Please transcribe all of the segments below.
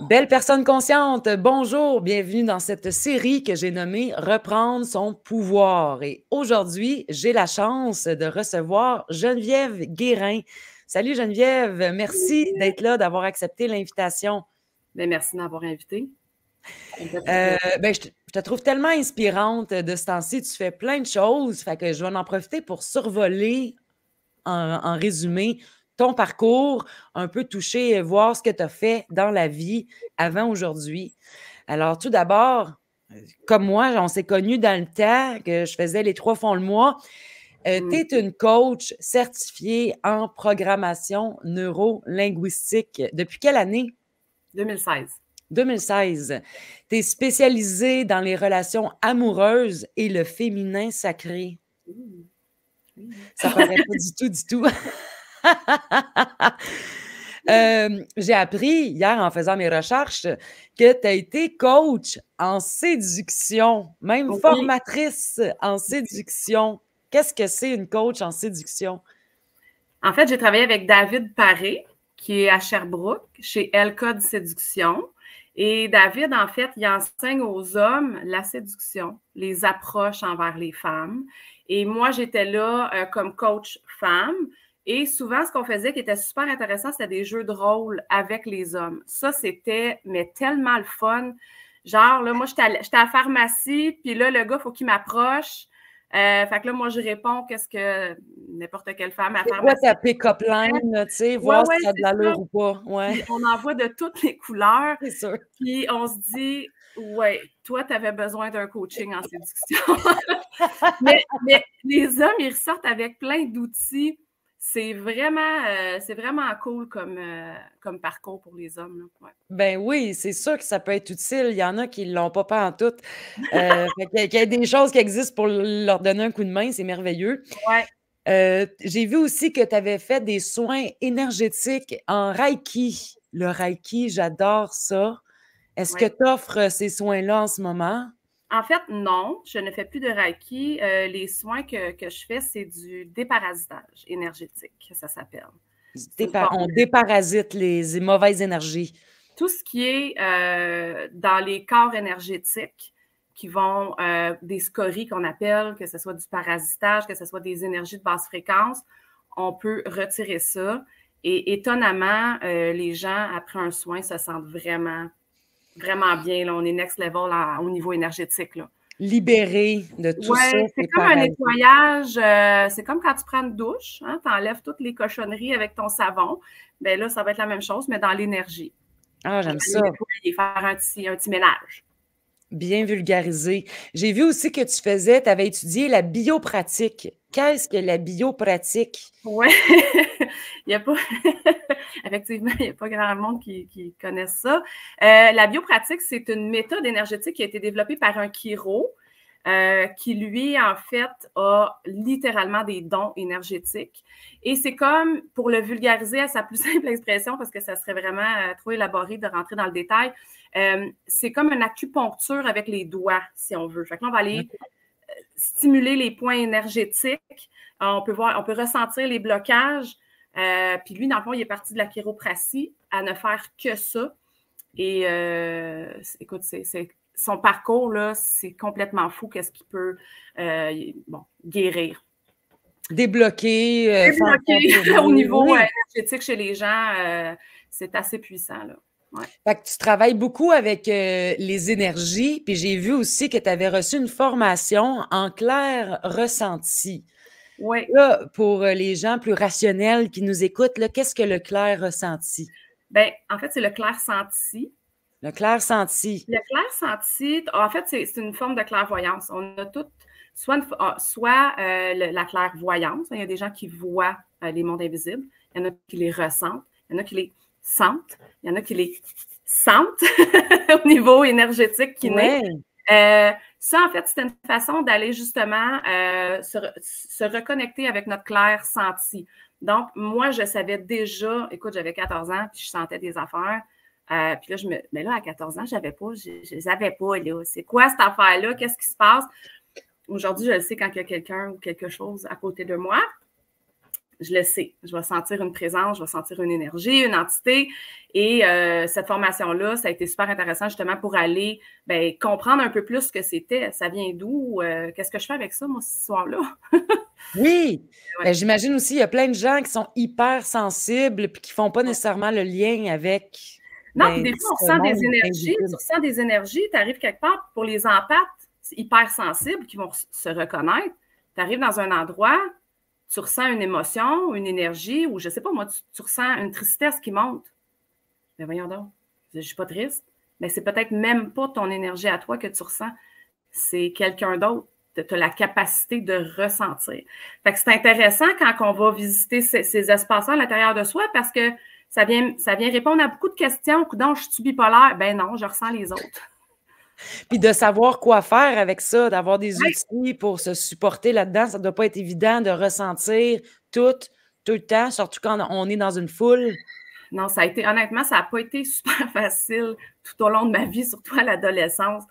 Belle personne consciente, bonjour, bienvenue dans cette série que j'ai nommée Reprendre son pouvoir. Et aujourd'hui, j'ai la chance de recevoir Geneviève Guérin. Salut Geneviève, merci d'être là, d'avoir accepté l'invitation. Ben, merci de m'avoir invité. Euh, ben, je, te, trouve tellement inspirante de ce temps-ci. Tu fais plein de choses. Fait que je vais en profiter pour survoler en résumé ton parcours, un peu toucher, voir ce que tu as fait dans la vie avant aujourd'hui. Alors, tout d'abord, comme moi, on s'est connus dans le temps que je faisais les trois fonds le mois. Euh, tu es une coach certifiée en programmation neuro-linguistique. Depuis quelle année? 2016. 2016. Tu es spécialisée dans les relations amoureuses et le féminin sacré. Ça paraît pas du tout, du tout. Euh, j'ai appris hier en faisant mes recherches que tu as été coach en séduction, même formatrice en séduction. Qu'est-ce que c'est une coach en séduction? En fait, j'ai travaillé avec David Paré, qui est à Sherbrooke, chez El Code Séduction. Et David, en fait, il enseigne aux hommes la séduction, les approches envers les femmes. Et moi, j'étais là euh, comme coach femme. Et souvent, ce qu'on faisait qui était super intéressant, c'était des jeux de rôle avec les hommes. Ça, c'était, mais tellement le fun. Genre, là, moi, j'étais à, la pharmacie, puis là, le gars, il faut qu'il m'approche. Euh, fait que là, moi, je réponds qu'est-ce que n'importe quelle femme à faire. ta pick-up line, tu sais, voir si ça a de l'allure ou pas. Ouais. On en voit de toutes les couleurs. C'est sûr. Puis on se dit, ouais, toi, tu avais besoin d'un coaching en séduction. mais, mais, les hommes, ils ressortent avec plein d'outils c'est vraiment, euh, c'est vraiment cool comme, euh, comme parcours pour les hommes. Ben oui, c'est sûr que ça peut être utile. Il y en a qui ne l'ont pas, pas en tout. Euh, il y a des choses qui existent pour leur donner un coup de main, c'est merveilleux. Ouais. J'ai vu aussi que tu avais fait des soins énergétiques en Reiki. Le Reiki, j'adore ça. Est-ce que tu offres ces soins-là en ce moment? En fait, non, je ne fais plus de Reiki. Euh, les soins que, je fais, c'est du déparasitage énergétique, ça s'appelle. on déparasite les, mauvaises énergies. Tout ce qui est euh, dans les corps énergétiques, qui vont euh, des scories qu'on appelle, que ce soit du parasitage, que ce soit des énergies de basse fréquence, on peut retirer ça. Et étonnamment, les gens, après un soin, se sentent vraiment vraiment bien. Là. On est next level au niveau énergétique. Là. Libéré de tout ça. C'est comme un nettoyage. Euh, c'est comme quand tu prends une douche. Hein, tu enlèves toutes les cochonneries avec ton savon. Bien là, ça va être la même chose, mais dans l'énergie. Ah, j'aime ça. Il faire un petit, un petit ménage. Bien vulgarisé. J'ai vu aussi que tu faisais, tu avais étudié la biopratique. Qu'est-ce que la biopratique? Oui, il n'y a pas, effectivement, il n'y a pas grand monde qui, qui connaisse ça. Euh, la biopratique, c'est une méthode énergétique qui a été développée par un chiro euh, qui, lui, en fait, a littéralement des dons énergétiques. Et c'est comme, pour le vulgariser à sa plus simple expression, parce que ça serait vraiment euh, trop élaboré de rentrer dans le détail, c'est comme une acupuncture avec les doigts, si on veut. Fait que là, on va aller stimuler les points énergétiques. Euh, on peut voir, on peut ressentir les blocages. Euh, puis lui, dans le fond, il est parti de la chiropratie à ne faire que ça. Et euh, écoute, son parcours, là, c'est complètement fou. Qu'est-ce qu'il peut bon, guérir? Débloquer. Débloquer au niveau énergétique chez les gens, c'est assez puissant. Là. Fait que tu travailles beaucoup avec euh, les énergies, puis j'ai vu aussi que tu avais reçu une formation en clair ressenti. Oui. Là, pour euh, les gens plus rationnels qui nous écoutent, qu'est-ce que le clair ressenti? Bien, en fait, c'est le clair senti. Le clair senti. Le clair senti, en fait, c'est une forme de clairvoyance. On a toutes, soit, ah, soit euh, la clairvoyance, il y a des gens qui voient les mondes invisibles, il y en a qui les ressentent, il y en a qui les sentent. Il y en a qui les sentent au niveau énergétique qui naît. Euh, ça, en fait, c'est une façon d'aller justement euh, se, reconnecter avec notre clair senti. Donc, moi, je savais déjà, écoute, j'avais 14 ans, puis je sentais des affaires. Euh, puis là, je me. Mais là, à 14 ans, je n'avais pas, je ne savais pas, là. C'est quoi cette affaire-là? Qu'est-ce qui se passe? Aujourd'hui, je le sais quand il y a quelqu'un ou quelque chose à côté de moi. Je le sais. Je vais sentir une présence, je vais sentir une énergie, une entité. Et euh, cette formation-là, ça a été super intéressant justement pour aller ben, comprendre un peu plus ce que c'était. Ça vient d'où? Euh, qu'est-ce que je fais avec ça, moi, ce soir-là? oui. Ben, j'imagine aussi, il y a plein de gens qui sont hyper sensibles et qui ne font pas nécessairement le lien avec. Non, ben, des fois, on ressent des énergies. Tu ressens des énergies, tu arrives quelque part pour les empathes hyper sensibles qui vont se reconnaître. Tu arrives dans un endroit, tu ressens une émotion, une énergie, ou je ne sais pas, moi, tu, ressens une tristesse qui monte. Mais voyons donc, je ne suis pas triste. Mais c'est peut-être même pas ton énergie à toi que tu ressens. C'est quelqu'un d'autre. Tu as la capacité de ressentir. Fait que c'est intéressant quand on va visiter ces, espaces à l'intérieur de soi parce que ça vient, ça vient répondre à beaucoup de questions. Donc, je suis bipolaire. Ben non, je ressens les autres. Puis de savoir quoi faire avec ça, d'avoir des outils pour se supporter là-dedans, ça ne doit pas être évident de ressentir tout, tout le temps, surtout quand on est dans une foule. Non, ça a été, honnêtement, ça n'a pas été super facile tout au long de ma vie, surtout à l'adolescence.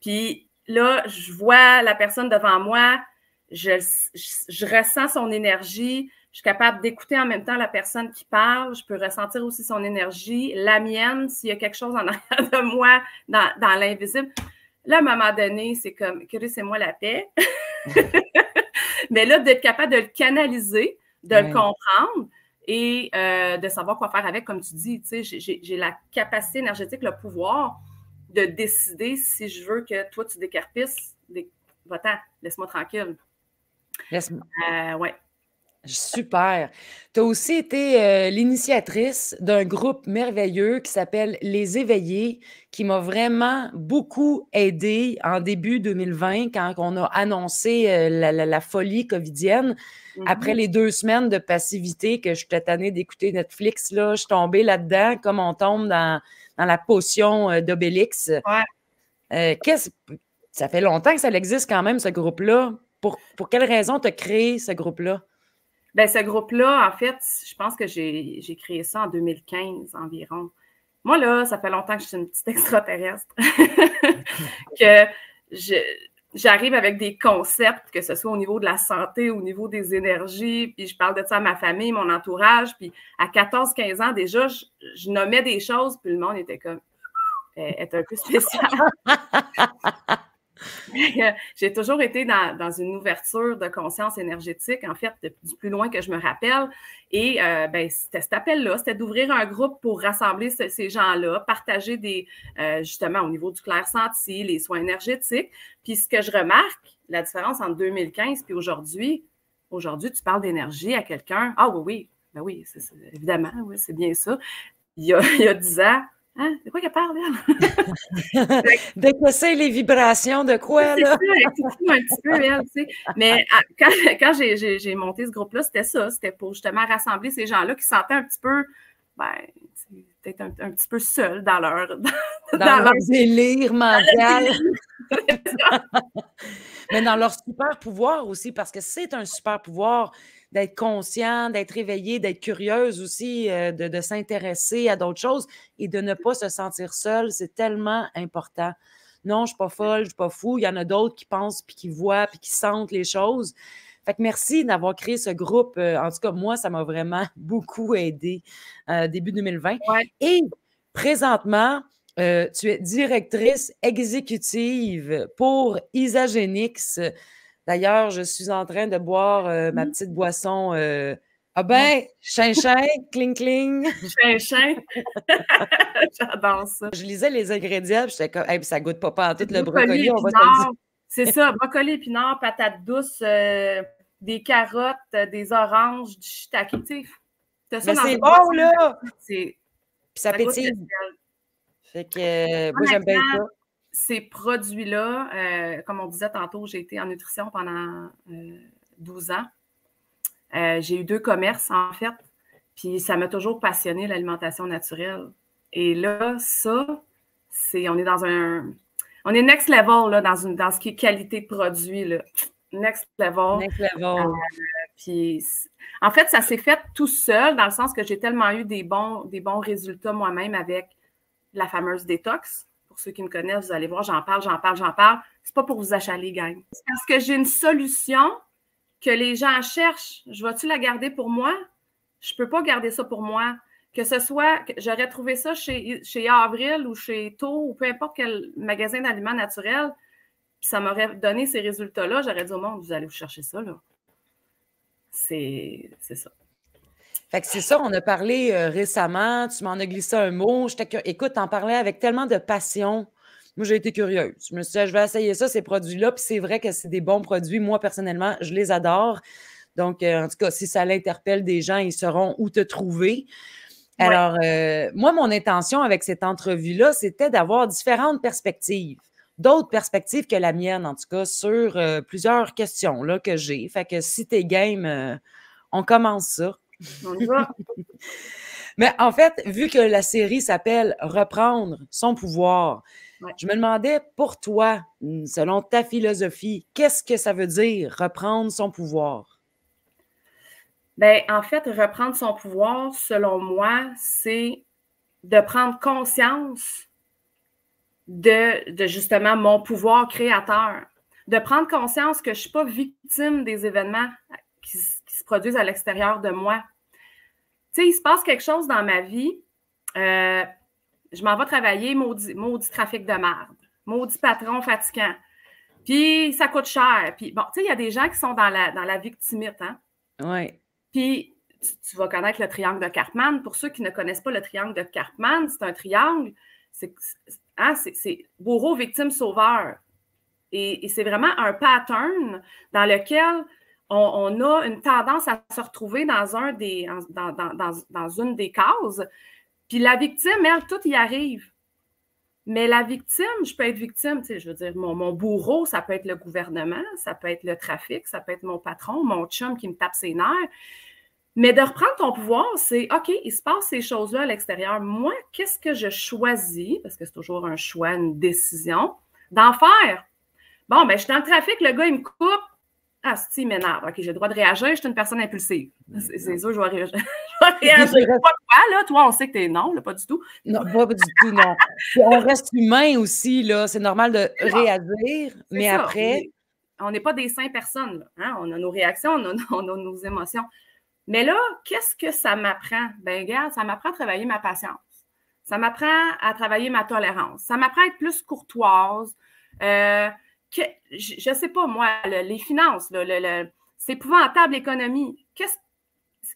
Puis là, je vois la personne devant moi, je, ressens son énergie, je suis capable d'écouter en même temps la personne qui parle, je peux ressentir aussi son énergie, la mienne, s'il y a quelque chose en arrière de moi dans, l'invisible. Là, à un moment donné, c'est comme, que c'est moi la paix. Mais là, d'être capable de le canaliser, de le comprendre et euh, de savoir quoi faire avec, comme tu dis, tu sais, j'ai la capacité énergétique, le pouvoir de décider si je veux que toi, tu décarpisses. Va-t'en, laisse-moi tranquille. Laisse-moi. Euh, ouais. Super. Tu as aussi été euh, l'initiatrice d'un groupe merveilleux qui s'appelle Les Éveillés, qui m'a vraiment beaucoup aidé en début 2020 quand on a annoncé euh, la, folie covidienne. Après mm-hmm. les deux semaines de passivité que je t'ai tannée d'écouter Netflix, là, je suis tombée là-dedans comme on tombe dans, la potion euh, d'Obélix. Ouais. ça fait longtemps que ça existe quand même, ce groupe-là. Pour, pour quelle raison tu as créé ce groupe-là? Bien, ce groupe-là, en fait, je pense que j'ai créé ça en 2015 environ. Moi, là, ça fait longtemps que je suis une petite extraterrestre. que j'arrive avec des concepts, que ce soit au niveau de la santé, au niveau des énergies, puis je parle de ça à ma famille, mon entourage, puis à 14-15 ans, déjà, je, nommais des choses, puis le monde était comme, elle est un peu spécial. J'ai toujours été dans, une ouverture de conscience énergétique, en fait, du plus loin que je me rappelle. Et euh, ben, c'était cet appel-là, c'était d'ouvrir un groupe pour rassembler ces gens-là, partager des, euh, justement, au niveau du clair-senti, les soins énergétiques. Puis ce que je remarque, la différence entre 2015 puis aujourd'hui, aujourd'hui, tu parles d'énergie à quelqu'un. Ah oui, oui, ben oui, évidemment, oui, c'est bien ça. Il y, a, il y a 10 ans, Hein? De quoi qu'elle parle, elle? D'écosser les vibrations de quoi, là? C'est ça, un petit peu, elle, tu sais. Mais ah, quand, quand j'ai monté ce groupe-là, c'était ça. C'était pour justement rassembler ces gens-là qui sentaient un petit peu, ben, peut-être un, petit peu seuls dans leur... Dans, dans leur délire mental. Mais dans leur super pouvoir aussi, parce que c'est un super pouvoir d'être conscient, d'être éveillé, d'être curieuse aussi, euh, de, s'intéresser à d'autres choses et de ne pas se sentir seul. C'est tellement important. Non, je ne suis pas folle, je ne suis pas fou. Il y en a d'autres qui pensent, puis qui voient, puis qui sentent les choses. Fait que merci d'avoir créé ce groupe. Euh, en tout cas, moi, ça m'a vraiment beaucoup aidé euh, début 2020. Et présentement, tu es directrice exécutive pour Isagenix. D'ailleurs, je suis en train de boire euh, ma mmh. petite boisson. Euh, ah ben, chin-chin, cling-cling. Chin-chin. J'adore ça. Je lisais les ingrédients, puis j'étais comme, hey, ça goûte pas pas en tout le brocoli, on va C'est ça, brocoli, épinards, patates douces, euh, des carottes, des oranges, du shiitake. Mais c'est bon, là! Puis ça pétille. Fait que, moi, j'aime bien ça ces produits-là, euh, comme on disait tantôt, j'ai été en nutrition pendant 12 euh, ans. Euh, j'ai eu deux commerces, en fait, puis ça m'a toujours passionné, l'alimentation naturelle. Et là, ça, c'est, on est dans un, on est next level, là, dans, une, dans ce qui est qualité de produit, là. Next level. Next level. puis, en fait, ça s'est fait tout seul, dans le sens que j'ai tellement eu des bons, des bons résultats moi-même avec la fameuse détox ceux qui me connaissent, vous allez voir, j'en parle, j'en parle, j'en parle. C'est pas pour vous achaler, gang. C'est parce que j'ai une solution que les gens cherchent. Je vais-tu la garder pour moi? Je peux pas garder ça pour moi. Que ce soit, j'aurais trouvé ça chez, chez Avril ou chez Tau ou peu importe quel magasin d'aliments naturels, puis ça m'aurait donné ces résultats-là, j'aurais dit au monde, vous allez vous chercher ça, là. C'est ça. Fait que c'est ça, on a parlé euh, récemment, tu m'en as glissé un mot. Écoute, t'en parlais avec tellement de passion. Moi, j'ai été curieuse. Je me suis dit, je vais essayer ça, ces produits-là. Puis c'est vrai que c'est des bons produits. Moi, personnellement, je les adore. Donc, euh, en tout cas, si ça l'interpelle des gens, ils sauront où te trouver. Alors, euh, moi, mon intention avec cette entrevue-là, c'était d'avoir différentes perspectives, d'autres perspectives que la mienne, en tout cas, sur plusieurs questions là, que j'ai. Fait que si t'es game, on commence ça. Mais en fait, vu que la série s'appelle Reprendre son pouvoir, je me demandais pour toi, selon ta philosophie, qu'est-ce que ça veut dire reprendre son pouvoir? Bien, en fait, reprendre son pouvoir, selon moi, c'est de prendre conscience de, de, justement mon pouvoir créateur, de prendre conscience que je ne suis pas victime des événements qui, se produisent à l'extérieur de moi. Tu sais, il se passe quelque chose dans ma vie. Euh, je m'en vais travailler, maudit, maudit trafic de merde, maudit patron fatigant. Puis ça coûte cher. Puis bon, tu sais, il y a des gens qui sont dans la, dans la victimite, hein? Oui. Puis tu, vas connaître le triangle de Cartman. Pour ceux qui ne connaissent pas le triangle de Cartman, c'est un triangle, c'est hein, bourreau, victime, sauveur. et c'est vraiment un pattern dans lequel on, a une tendance à se retrouver dans, un des, dans, une des cases. Puis la victime, elle, tout y arrive. Mais la victime, je peux être victime, tu sais, je veux dire, mon, mon, bourreau, ça peut être le gouvernement, ça peut être le trafic, ça peut être mon patron, mon chum qui me tape ses nerfs. Mais de reprendre ton pouvoir, c'est OK, il se passe ces choses-là à l'extérieur. Moi, qu'est-ce que je choisis, parce que c'est toujours un choix, une décision, d'en faire? Bon, ben, je suis dans le trafic, le gars, il me coupe, ah, si, m'énerve. OK, j'ai le droit de réagir, je suis une personne impulsive. C'est sûr, je vais réagir. je vais réagir. Pas toi, là. Toi, on sait que t'es non, là, pas du tout. Non, pas du tout, non. on reste humain aussi, là. C'est normal de réagir, mais après. On n'est pas des saints personnes, là. Hein? On a nos réactions, on a, on a nos émotions. Mais là, qu'est-ce que ça m'apprend? Ben, regarde, ça m'apprend à travailler ma patience. Ça m'apprend à travailler ma tolérance. Ça m'apprend à être plus courtoise. Euh, je ne sais pas, moi, les finances, c'est épouvantable l'économie.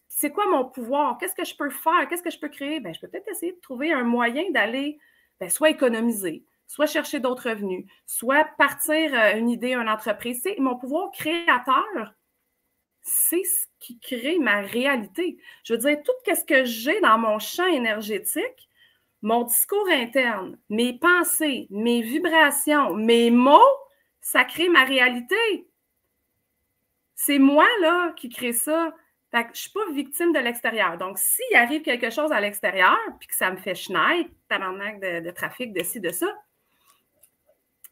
c'est quoi mon pouvoir? Qu'est-ce que je peux faire? Qu'est-ce que je peux créer? Ben, je peux peut-être essayer de trouver un moyen d'aller ben, soit économiser, soit chercher d'autres revenus, soit partir euh, une idée, une entreprise. C'est mon pouvoir créateur, c'est ce qui crée ma réalité. Je veux dire, tout ce que j'ai dans mon champ énergétique, mon discours interne, mes pensées, mes vibrations, mes mots, ça crée ma réalité. C'est moi, là, qui crée ça. je ne suis pas victime de l'extérieur. Donc, s'il arrive quelque chose à l'extérieur, puis que ça me fait schneid, tabarnak de, de trafic, de ci, de ça,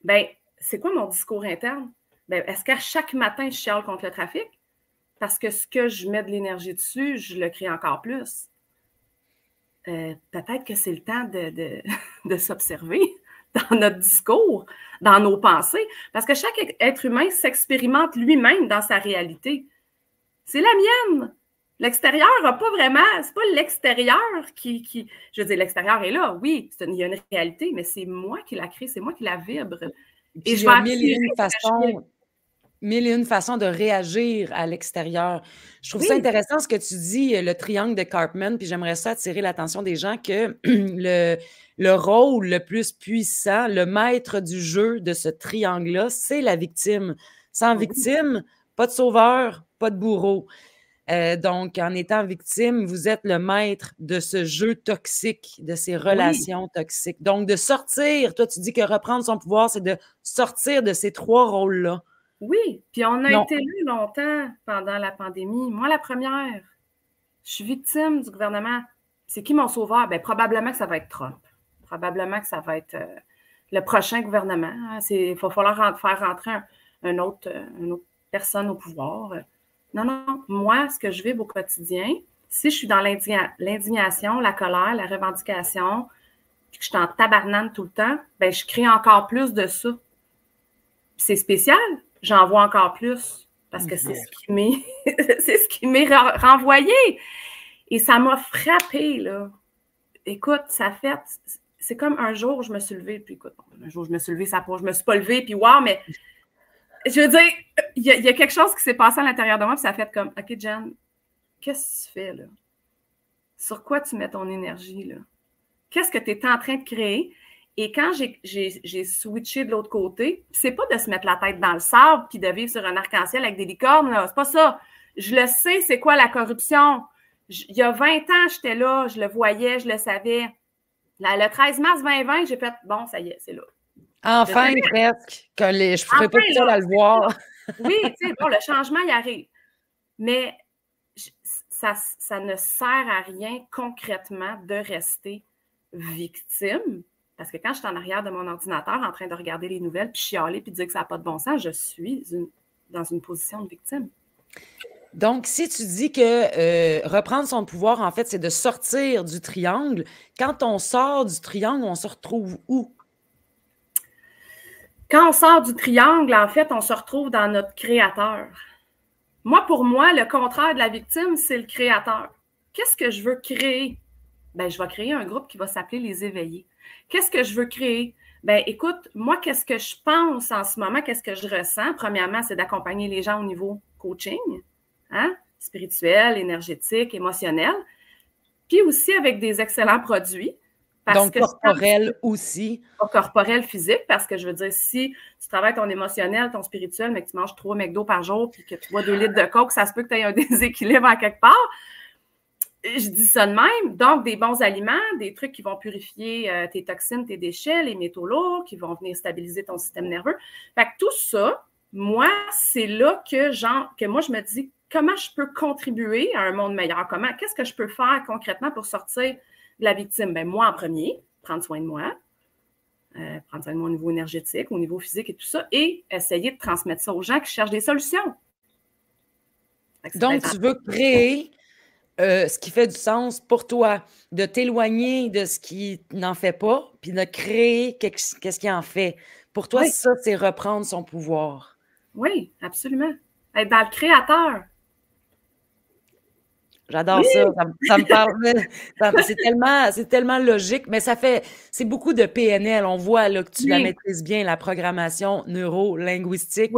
ben, c'est quoi mon discours interne? Ben, est-ce qu'à chaque matin, je chiale contre le trafic? Parce que ce que je mets de l'énergie dessus, je le crée encore plus. Euh, peut-être que c'est le temps de, de s'observer dans notre discours, dans nos pensées, parce que chaque être humain s'expérimente lui-même dans sa réalité. C'est la mienne. L'extérieur n'a pas vraiment, c'est pas l'extérieur qui, qui, je veux dire, l'extérieur est là, oui, il y a une réalité, mais c'est moi qui la crée, c'est moi qui la vibre. Et, je vais mille et une façons, mille et une façons de réagir à l'extérieur. Je trouve ça intéressant ce que tu dis, le triangle de Cartman, puis j'aimerais ça attirer l'attention des gens que le, le rôle le plus puissant, le maître du jeu de ce triangle-là, c'est la victime. Sans victime, pas de sauveur, pas de bourreau. Euh, donc, en étant victime, vous êtes le maître de ce jeu toxique, de ces relations toxiques. Donc, de sortir, toi, tu dis que reprendre son pouvoir, c'est de sortir de ces trois rôles-là. Oui, puis on a été lu longtemps pendant la pandémie. Moi, la première, je suis victime du gouvernement. C'est qui mon sauveur? Bien, probablement que ça va être Trump probablement que ça va être euh, le prochain gouvernement. Hein. Il va falloir faire rentrer un, autre, euh, une autre personne au pouvoir. Non, non, moi, ce que je vis au quotidien, si je suis dans l'indignation, la colère, la revendication, puis que je suis en tabarnane tout le temps, ben, je crée encore plus de ça. c'est spécial, j'en vois encore plus. parce que c'est ce qui m'est c'est ce qui m'est renvoyé. Et ça m'a frappé, là. Écoute, ça fait. C'est comme un jour, je me suis levée, puis écoute, un jour, je me suis levée, ça je me suis pas levée, puis wow, mais je veux dire, il y, a quelque chose qui s'est passé à l'intérieur de moi, puis ça a fait comme, OK, Jen, qu'est-ce que tu fais, là? Sur quoi tu mets ton énergie, là? Qu'est-ce que tu es en train de créer? Et quand j'ai switché de l'autre côté, c'est pas de se mettre la tête dans le sable puis de vivre sur un arc-en-ciel avec des licornes, c'est pas ça. Je le sais, c'est quoi la corruption. il y a 20 ans, j'étais là, je le voyais, je le savais. Le 13 mars 2020, j'ai fait bon, ça y est, c'est là. Enfin, presque, que les, je ne ferais pas tout à le voir. oui, tu sais, bon, le changement, il arrive. Mais ça, ça ne sert à rien concrètement de rester victime parce que quand je suis en arrière de mon ordinateur en train de regarder les nouvelles, puis chialer, puis dire que ça n'a pas de bon sens, je suis dans une position de victime. Donc, si tu dis que euh, reprendre son pouvoir, en fait, c'est de sortir du triangle, quand on sort du triangle, on se retrouve où? Quand on sort du triangle, en fait, on se retrouve dans notre créateur. Moi, pour moi, le contraire de la victime, c'est le créateur. Qu'est-ce que je veux créer? Ben, je vais créer un groupe qui va s'appeler les éveillés. Qu'est-ce que je veux créer? Ben, écoute, moi, qu'est-ce que je pense en ce moment? Qu'est-ce que je ressens? Premièrement, c'est d'accompagner les gens au niveau coaching, hein? spirituel, énergétique, émotionnel, puis aussi avec des excellents produits. Parce Donc, corporel aussi. Corporel, physique, parce que je veux dire, si tu travailles ton émotionnel, ton spirituel, mais que tu manges trois McDo par jour, puis que tu bois deux litres de coke, ça se peut que tu aies un déséquilibre en quelque part je dis ça de même. Donc, des bons aliments, des trucs qui vont purifier euh, tes toxines, tes déchets, les métaux lourds, qui vont venir stabiliser ton système nerveux. Fait que tout ça, moi, c'est là que, genre, que moi, je me dis comment je peux contribuer à un monde meilleur? Comment, qu'est-ce que je peux faire concrètement pour sortir de la victime? Ben, moi, en premier, prendre soin de moi, euh, prendre soin de moi au niveau énergétique, au niveau physique et tout ça, et essayer de transmettre ça aux gens qui cherchent des solutions. Donc, tu veux créer euh, ce qui fait du sens pour toi, de t'éloigner de ce qui n'en fait pas, puis de créer qu'est-ce qui en fait. Pour toi, ça, c'est reprendre son pouvoir. Oui, absolument. Être dans le créateur. J'adore ça. ça. me parle. c'est tellement, tellement logique, mais ça fait. C'est beaucoup de PNL. On voit là, que tu la maîtrises bien, la programmation neuro-linguistique,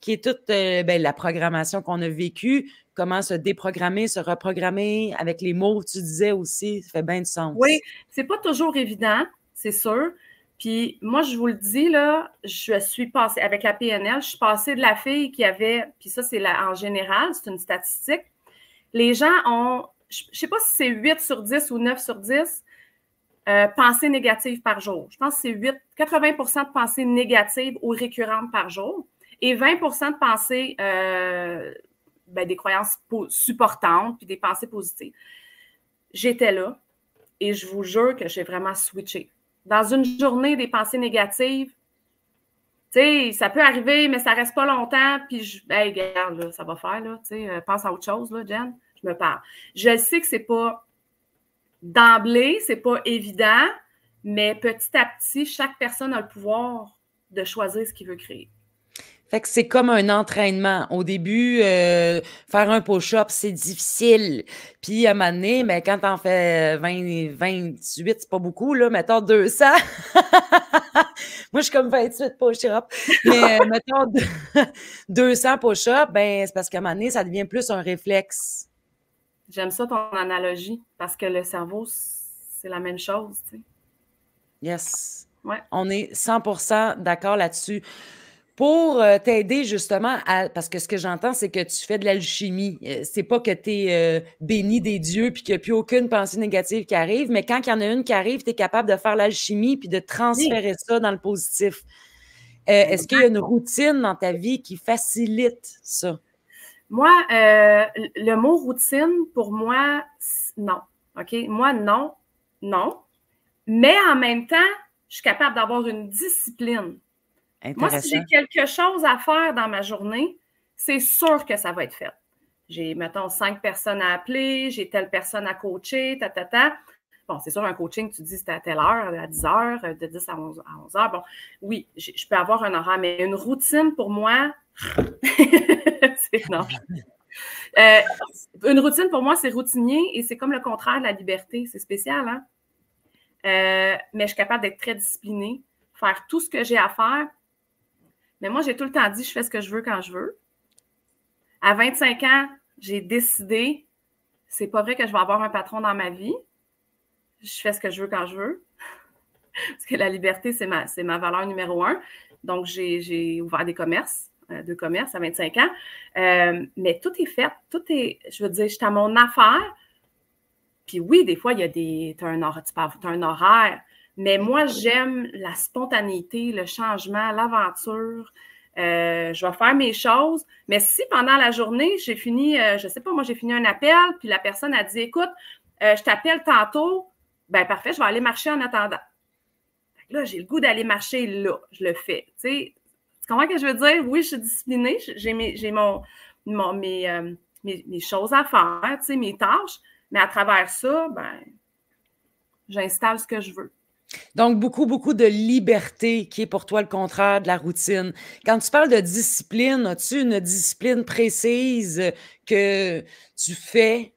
qui est toute euh, ben, la programmation qu'on a vécue comment se déprogrammer, se reprogrammer avec les mots que tu disais aussi, ça fait bien du sens. Oui, c'est pas toujours évident, c'est sûr. Puis moi, je vous le dis, là, je suis passée, avec la PNL, je suis passée de la fille qui avait, puis ça, c'est en général, c'est une statistique. Les gens ont, je ne sais pas si c'est 8 sur 10 ou 9 sur 10 euh, pensées négatives par jour. Je pense que c'est 8, 80% de pensées négatives ou récurrentes par jour et 20% de pensées euh, ben, des croyances supportantes puis des pensées positives. J'étais là et je vous jure que j'ai vraiment switché. Dans une journée, des pensées négatives, tu sais, ça peut arriver, mais ça reste pas longtemps, puis je, hey, regarde, ça va faire, là, tu sais, euh, pense à autre chose, là, Jen, je me parle. Je sais que c'est pas d'emblée, c'est pas évident, mais petit à petit, chaque personne a le pouvoir de choisir ce qu'il veut créer. Fait que c'est comme un entraînement. Au début, euh, faire un push-up, c'est difficile. Puis à un moment donné, mais quand t'en fais 20, 28, c'est pas beaucoup, là, mettons 200. Moi, je suis comme 28 push-up. Mais euh, mettons 200 push-up, ben, c'est parce qu'à un moment donné, ça devient plus un réflexe. J'aime ça ton analogie, parce que le cerveau, c'est la même chose, tu sais. Yes. Ouais. On est 100% d'accord là-dessus pour euh, t'aider justement à. Parce que ce que j'entends, c'est que tu fais de l'alchimie. Euh, c'est pas que tu es euh, béni des dieux puis qu'il n'y a plus aucune pensée négative qui arrive, mais quand il y en a une qui arrive, tu es capable de faire l'alchimie puis de transférer ça dans le positif. Est-ce qu'il y a une routine dans ta vie qui facilite ça? Moi, le mot routine, pour moi, non. OK? Moi, non, non. Mais en même temps, je suis capable d'avoir une discipline. Moi, si j'ai quelque chose à faire dans ma journée, c'est sûr que ça va être fait. J'ai, mettons, cinq personnes à appeler, j'ai telle personne à coacher, ta, ta, ta. Bon, c'est sûr, un coaching, tu dis c'est à telle heure, à 10 heures, de 10 à 11, à 11 heures. Bon, oui, je peux avoir un horaire, mais une routine, pour moi, non. Euh, une routine, pour moi, c'est routinier et c'est comme le contraire de la liberté. C'est spécial, hein? Euh, mais je suis capable d'être très disciplinée, faire tout ce que j'ai à faire. Mais moi, j'ai tout le temps dit, je fais ce que je veux quand je veux. À 25 ans, j'ai décidé, c'est pas vrai que je vais avoir un patron dans ma vie. Je fais ce que je veux quand je veux. Parce que la liberté, c'est ma, ma valeur numéro un. Donc, j'ai ouvert des commerces, de commerce à 25 ans. Euh, mais tout est fait, tout est, je veux dire, j'étais à mon affaire. Puis oui, des fois, il y a des. Tu as, as, un horaire. Mais moi, j'aime la spontanéité, le changement, l'aventure. Euh, je vais faire mes choses. Mais si pendant la journée, j'ai fini, je ne sais pas, moi, j'ai fini un appel, puis la personne a dit Écoute, je t'appelle tantôt, ben parfait, je vais aller marcher en attendant. Là, j'ai le goût d'aller marcher là, je le fais. Tu sais, comment que je veux dire? Oui, je suis disciplinée, j'ai mes, mon, mon euh, mes, mes, choses à faire, tu sais, mes tâches, mais à travers ça, ben, j'installe ce que je veux. Donc, beaucoup, beaucoup de liberté qui est pour toi le contraire de la routine. Quand tu parles de discipline, as-tu une discipline précise que tu fais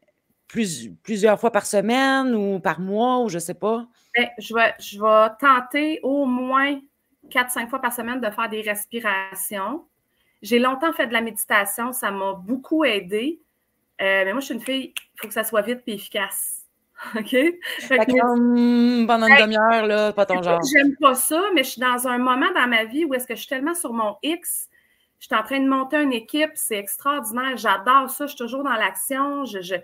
plusieurs fois par semaine ou par mois ou je ne sais pas? Ben, je, vais, je vais tenter au moins 4-5 fois par semaine de faire des respirations. J'ai longtemps fait de la méditation, ça m'a beaucoup aidé. Euh, mais moi, je suis une fille, il faut que ça soit vite et efficace. OK? pendant une demi-heure, là, pas ton genre. J'aime pas ça, mais je suis dans un moment dans ma vie où est-ce que je suis tellement sur mon X, je suis en train de monter une équipe, c'est extraordinaire, j'adore ça, je suis toujours dans l'action, je, je,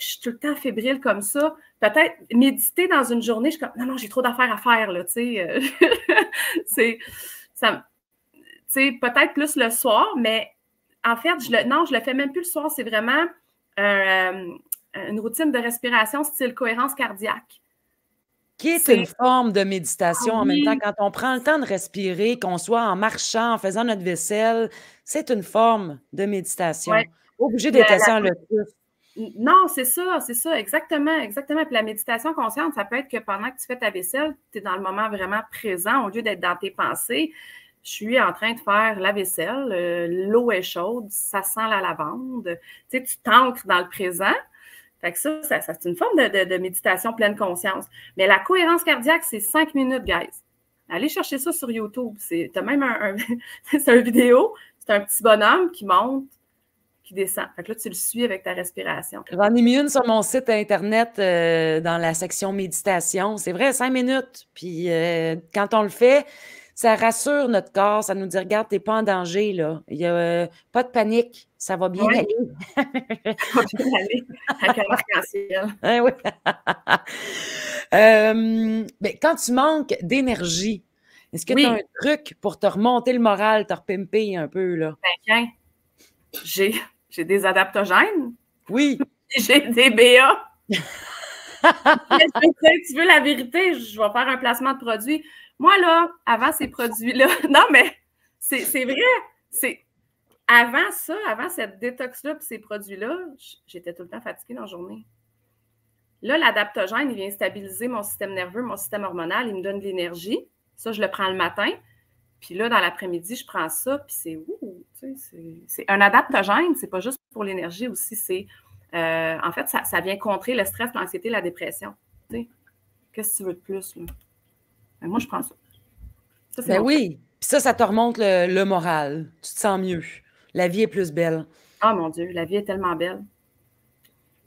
je suis tout le temps fébrile comme ça. Peut-être méditer dans une journée, je suis comme, non, non, j'ai trop d'affaires à faire, là, tu sais. Euh, c'est, ça, tu sais, peut-être plus le soir, mais en fait, je le, non, je le fais même plus le soir. C'est vraiment euh, une routine de respiration style cohérence cardiaque. Qui est, une forme de méditation en même temps. Quand on prend le temps de respirer, qu'on soit en marchant, en faisant notre vaisselle, c'est une forme de méditation. Obligé d'être assis en lotus. Non, c'est ça, c'est ça, exactement, exactement. Puis la méditation consciente, ça peut être que pendant que tu fais ta vaisselle, tu es dans le moment vraiment présent au lieu d'être dans tes pensées. Je suis en train de faire la vaisselle, euh, l'eau est chaude, ça sent la lavande. Tu sais, tu t'ancres dans le présent. Fait que ça, ça, c'est une forme de, méditation pleine conscience. Mais la cohérence cardiaque, c'est cinq minutes, guys. Allez chercher ça sur YouTube. C'est, même un, c'est une vidéo, c'est un petit bonhomme qui monte descend. Fait que là, tu le suis avec ta respiration. J'en ai mis une sur mon site Internet euh, dans la section méditation. C'est vrai, cinq minutes. Puis euh, quand on le fait, ça rassure notre corps. Ça nous dit Regarde, tu n'es pas en danger. Là. Il n'y a euh, pas de panique. Ça va bien aller. ça va bien aller. Avec un arc-en-ciel. oui. mais quand tu manques d'énergie, est-ce que tu as un truc pour te remonter le moral, te repimper un peu? Là? Ben, j'ai j'ai des adaptogènes. Oui. J'ai des BA. tu veux la vérité, je vais faire un placement de produit. Moi, là, avant ces produits-là, non, mais c'est vrai. C'est avant ça, avant cette détox-là et ces produits-là, j'étais tout le temps fatiguée dans la journée. Là, l'adaptogène, il vient stabiliser mon système nerveux, mon système hormonal, il me donne de l'énergie. Ça, je le prends le matin. Puis là, dans l'après-midi, je prends ça, puis c'est ouh, tu sais, c'est un adaptogène, c'est pas juste pour l'énergie aussi, c'est euh, en fait, ça, vient contrer le stress, l'anxiété, la dépression. Tu sais, qu'est-ce que tu veux de plus? Là? Ben, moi, je prends ça. ça ben oui, puis ça, ça te remonte le, moral. Tu te sens mieux. La vie est plus belle. Oh mon Dieu, la vie est tellement belle.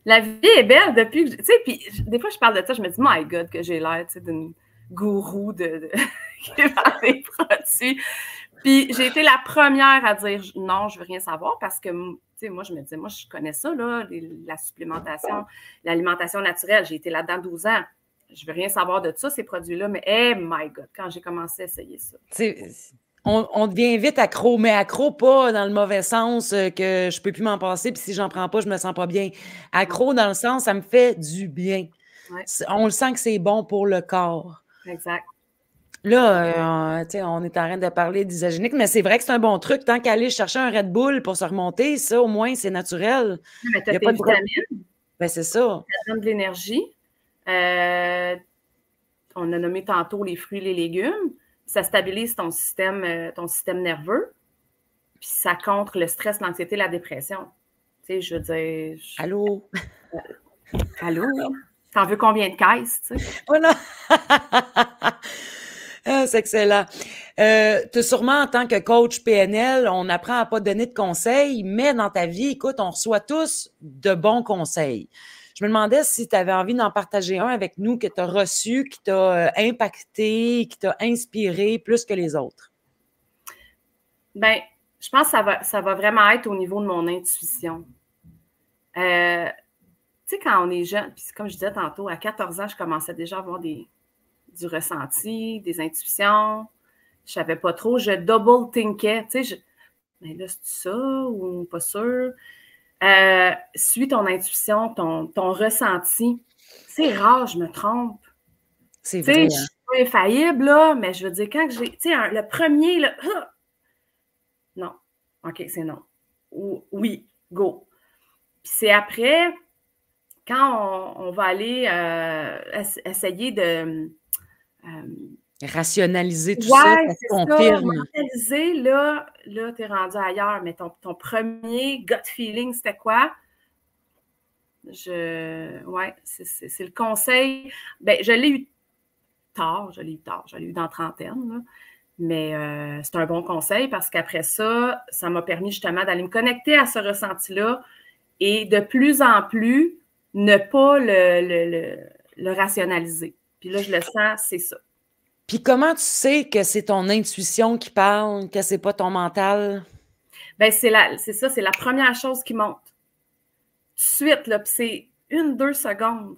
La vie est belle depuis que. Tu sais, puis des fois, je parle de ça, je me dis, my God, que j'ai l'air, tu sais, d'une gourou de, qui vend des produits. Puis j'ai été la première à dire non, je veux rien savoir parce que moi, je me disais, moi, je connais ça, là, la supplémentation, l'alimentation naturelle. J'ai été là-dedans 12 ans. Je veux rien savoir de ça, ces produits-là, mais hey my God, quand j'ai commencé à essayer ça. On, on, devient vite accro, mais accro pas dans le mauvais sens euh, que je peux plus m'en passer, puis si j'en prends pas, je me sens pas bien. Accro dans le sens, ça me fait du bien. On le sent que c'est bon pour le corps. Exact. Là, euh, on est en train de parler d'isogénique, mais c'est vrai que c'est un bon truc. Tant qu'aller chercher un Red Bull pour se remonter, ça, au moins, c'est naturel. Mais tu as pas de vitamines. Ben, c'est ça. Ça donne de l'énergie. Euh, on a nommé tantôt les fruits et les légumes. Ça stabilise ton système, euh, ton système nerveux. puis ça contre le stress, l'anxiété, la dépression. Tu sais, je veux dire. Allô? allô? T'en veux combien de caisses, tu sais? Oh non! Ah, c'est excellent. Euh, tu sûrement, en tant que coach PNL, on apprend à pas donner de conseils, mais dans ta vie, écoute, on reçoit tous de bons conseils. Je me demandais si tu avais envie d'en partager un avec nous que tu as reçu, qui t'a euh, impacté, qui t'a inspiré plus que les autres. Bien, je pense que ça va, ça va vraiment être au niveau de mon intuition. Euh, sais, quand on est jeune, puis comme je disais tantôt, à 14 ans, je commençais déjà à avoir des, du ressenti, des intuitions. Je savais pas trop. Je double thinkais. Tu sais, mais là, c'est ça ou pas sûr? Euh, suis ton intuition, ton, ton ressenti. C'est rare, je me trompe. C'est vrai. Je hein. suis pas infaillible, là, mais je veux dire, quand j'ai. Tu sais, le premier, là. Non. OK, c'est non. Ou, oui, go. Puis c'est après, quand on, va aller euh, essayer de euh, rationaliser tout ça, ça Rationaliser, là, là tu es rendu ailleurs, mais ton, premier gut feeling, c'était quoi? Je. Ouais, c'est le conseil. Ben, je l'ai eu tard, je l'ai eu tard, je l'ai eu dans trentaine, Mais euh, c'est un bon conseil parce qu'après ça, ça m'a permis justement d'aller me connecter à ce ressenti-là et de plus en plus ne pas le, le rationaliser. Puis là, je le sens, c'est ça. Puis comment tu sais que c'est ton intuition qui parle, que c'est pas ton mental? Bien, c'est, c'est ça, c'est la première chose qui monte. Tout de suite, là, puis c'est une, deux secondes.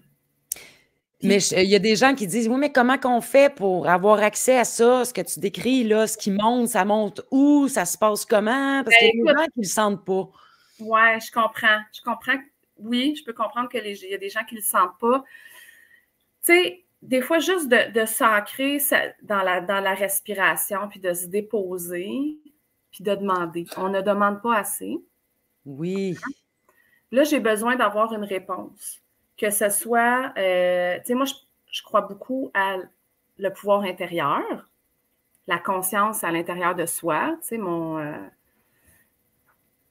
Mais il y a des gens qui disent Oui, mais comment qu'on fait pour avoir accès à ça, ce que tu décris, là, ce qui monte, ça monte où, ça se passe comment? Parce qu'il y a ben, des gens qui ne le sentent pas. Oui, je comprends. Je comprends. Oui, je peux comprendre qu'il y a des gens qui ne le sentent pas. Tu sais, des fois, juste de, s'ancrer dans la, dans la respiration, puis de se déposer, puis de demander. On ne demande pas assez. Oui. Là, j'ai besoin d'avoir une réponse. Que ce soit, euh, tu sais, moi, je, crois beaucoup à le pouvoir intérieur, la conscience à l'intérieur de soi. Tu sais, mon. Euh,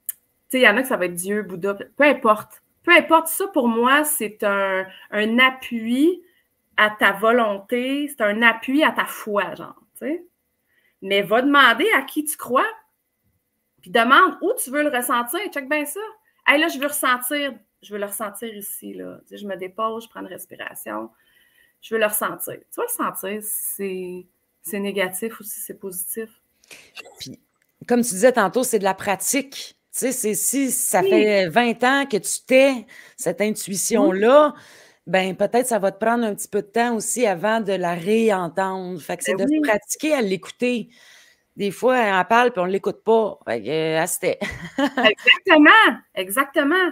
tu sais, il y en a que ça va être Dieu, Bouddha, peu importe. Peu importe, ça pour moi, c'est un, un appui à ta volonté, c'est un appui à ta foi, genre, tu sais. Mais va demander à qui tu crois, puis demande où tu veux le ressentir, check bien ça. Hey, là, je veux ressentir, je veux le ressentir ici, là. Je me dépose, je prends une respiration, je veux le ressentir. Tu vas le sentir si c'est négatif ou si c'est positif. Puis, comme tu disais tantôt, c'est de la pratique. Tu sais, si ça fait 20 ans que tu t'es cette intuition-là, ben peut-être ça va te prendre un petit peu de temps aussi avant de la réentendre. Fait que c'est ben de pratiquer à l'écouter. Des fois, elle parle puis on ne l'écoute pas. Fait que, euh, exactement, exactement.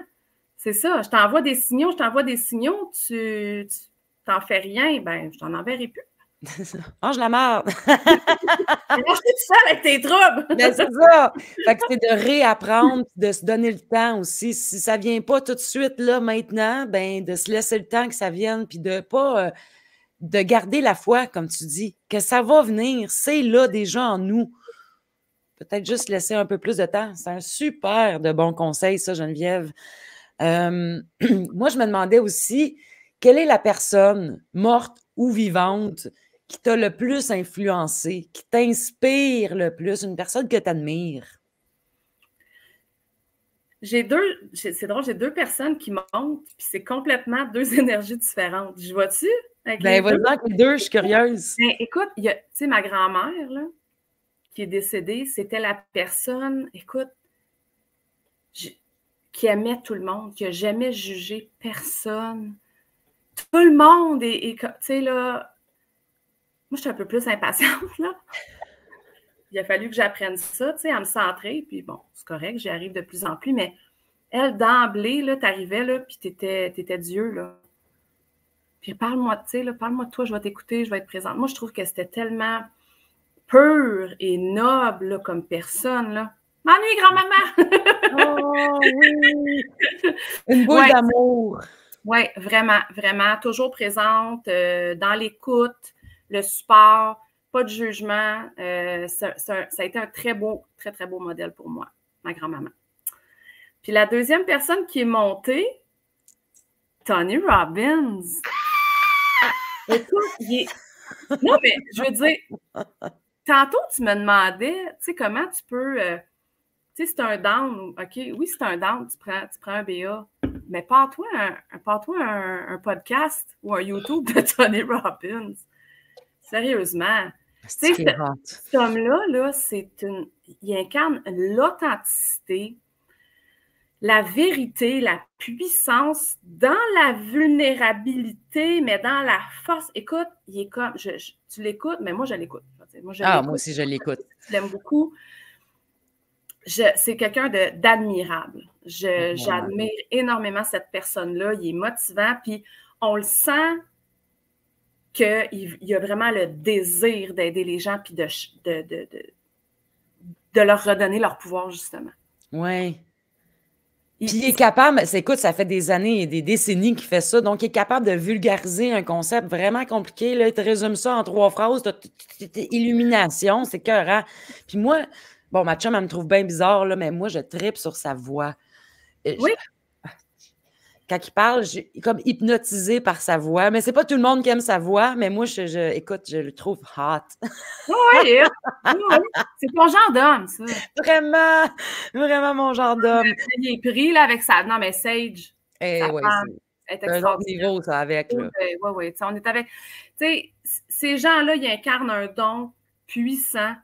C'est ça. Je t'envoie des signaux, je t'envoie des signaux, tu t'en fais rien, ben je t'en enverrai plus. Mange la merde. Mange tout ça avec tes troubles. Ben, c'est ça. Fait que c'est de réapprendre, de se donner le temps aussi. Si ça vient pas tout de suite, là, maintenant, ben, de se laisser le temps que ça vienne, puis de pas. Euh, de garder la foi, comme tu dis, que ça va venir, c'est là déjà en nous. Peut-être juste laisser un peu plus de temps. C'est un super de bon conseil, ça, Geneviève. Euh, moi, je me demandais aussi, quelle est la personne morte ou vivante qui t'a le plus influencé, qui t'inspire le plus, une personne que tu admires? J'ai deux, c'est drôle, j'ai deux personnes qui montent, puis c'est complètement deux énergies différentes. Je vois-tu? Ben, les deux, je suis curieuse. Ben, écoute, tu sais, ma grand-mère, là, qui est décédée, c'était la personne, écoute, qui aimait tout le monde, qui n'a jamais jugé personne. Tout le monde est, tu sais, là, moi, je suis un peu plus impatiente, là. Il a fallu que j'apprenne ça, tu sais, à me centrer. Puis bon, c'est correct, j'y arrive de plus en plus, mais elle, d'emblée, là, t'arrivais, là, puis t'étais, étais Dieu, là. Puis parle-moi, tu sais, là, parle-moi de toi, je vais t'écouter, je vais être présente. Moi, je trouve que c'était tellement pur et noble, là, comme personne, là. M'ennuie, grand-maman! oh oui! Une boule d'amour! Oui, vraiment, vraiment. Toujours présente, euh, dans l'écoute, le support, pas de jugement. Euh, ça, a été un très beau, très, très beau modèle pour moi, ma grand-maman. Puis la deuxième personne qui est montée, Tony Robbins. Ah. Non, mais je veux dire, tantôt, tu me demandais, tu sais, comment tu peux. Euh, tu sais, c'est un down, OK, oui, c'est un down, tu prends, tu prends un BA, mais pars-toi un, toi un, podcast ou un YouTube de Tony Robbins. Sérieusement. Tu sais, cet homme-là, là, c'est une. Il incarne l'authenticité, la vérité, la puissance dans la vulnérabilité, mais dans la force. Écoute, il est comme. tu l'écoutes, mais moi, je l'écoute. Moi, ah, moi aussi, je l'écoute. Je l'aime beaucoup. C'est quelqu'un d'admirable. J'admire énormément cette personne-là. Il est motivant, puis on le sent qu'il y a vraiment le désir d'aider les gens, puis de, de, de, de, leur redonner leur pouvoir, justement. Oui. Puis il est capable, écoute, ça fait des années et des décennies qu'il fait ça, donc il est capable de vulgariser un concept vraiment compliqué. Là, il te résume ça en trois phrases, illumination, c'est cœur. Puis moi, bon, ma chum, elle me trouve bien bizarre, là, mais moi, je tripe sur sa voix. Oui quand il parle, je suis comme hypnotisé par sa voix. Mais c'est pas tout le monde qui aime sa voix, mais moi, je, écoute, je le trouve hot. oui, c'est ton genre d'homme, ça. Vraiment, vraiment mon genre d'homme. Il est pris là, avec sa. Non, mais Sage. Eh, ouais, c'est un autre niveau, ça, avec. Oui, oui, oui. On est avec. Tu sais, ces gens-là, ils incarnent un don puissant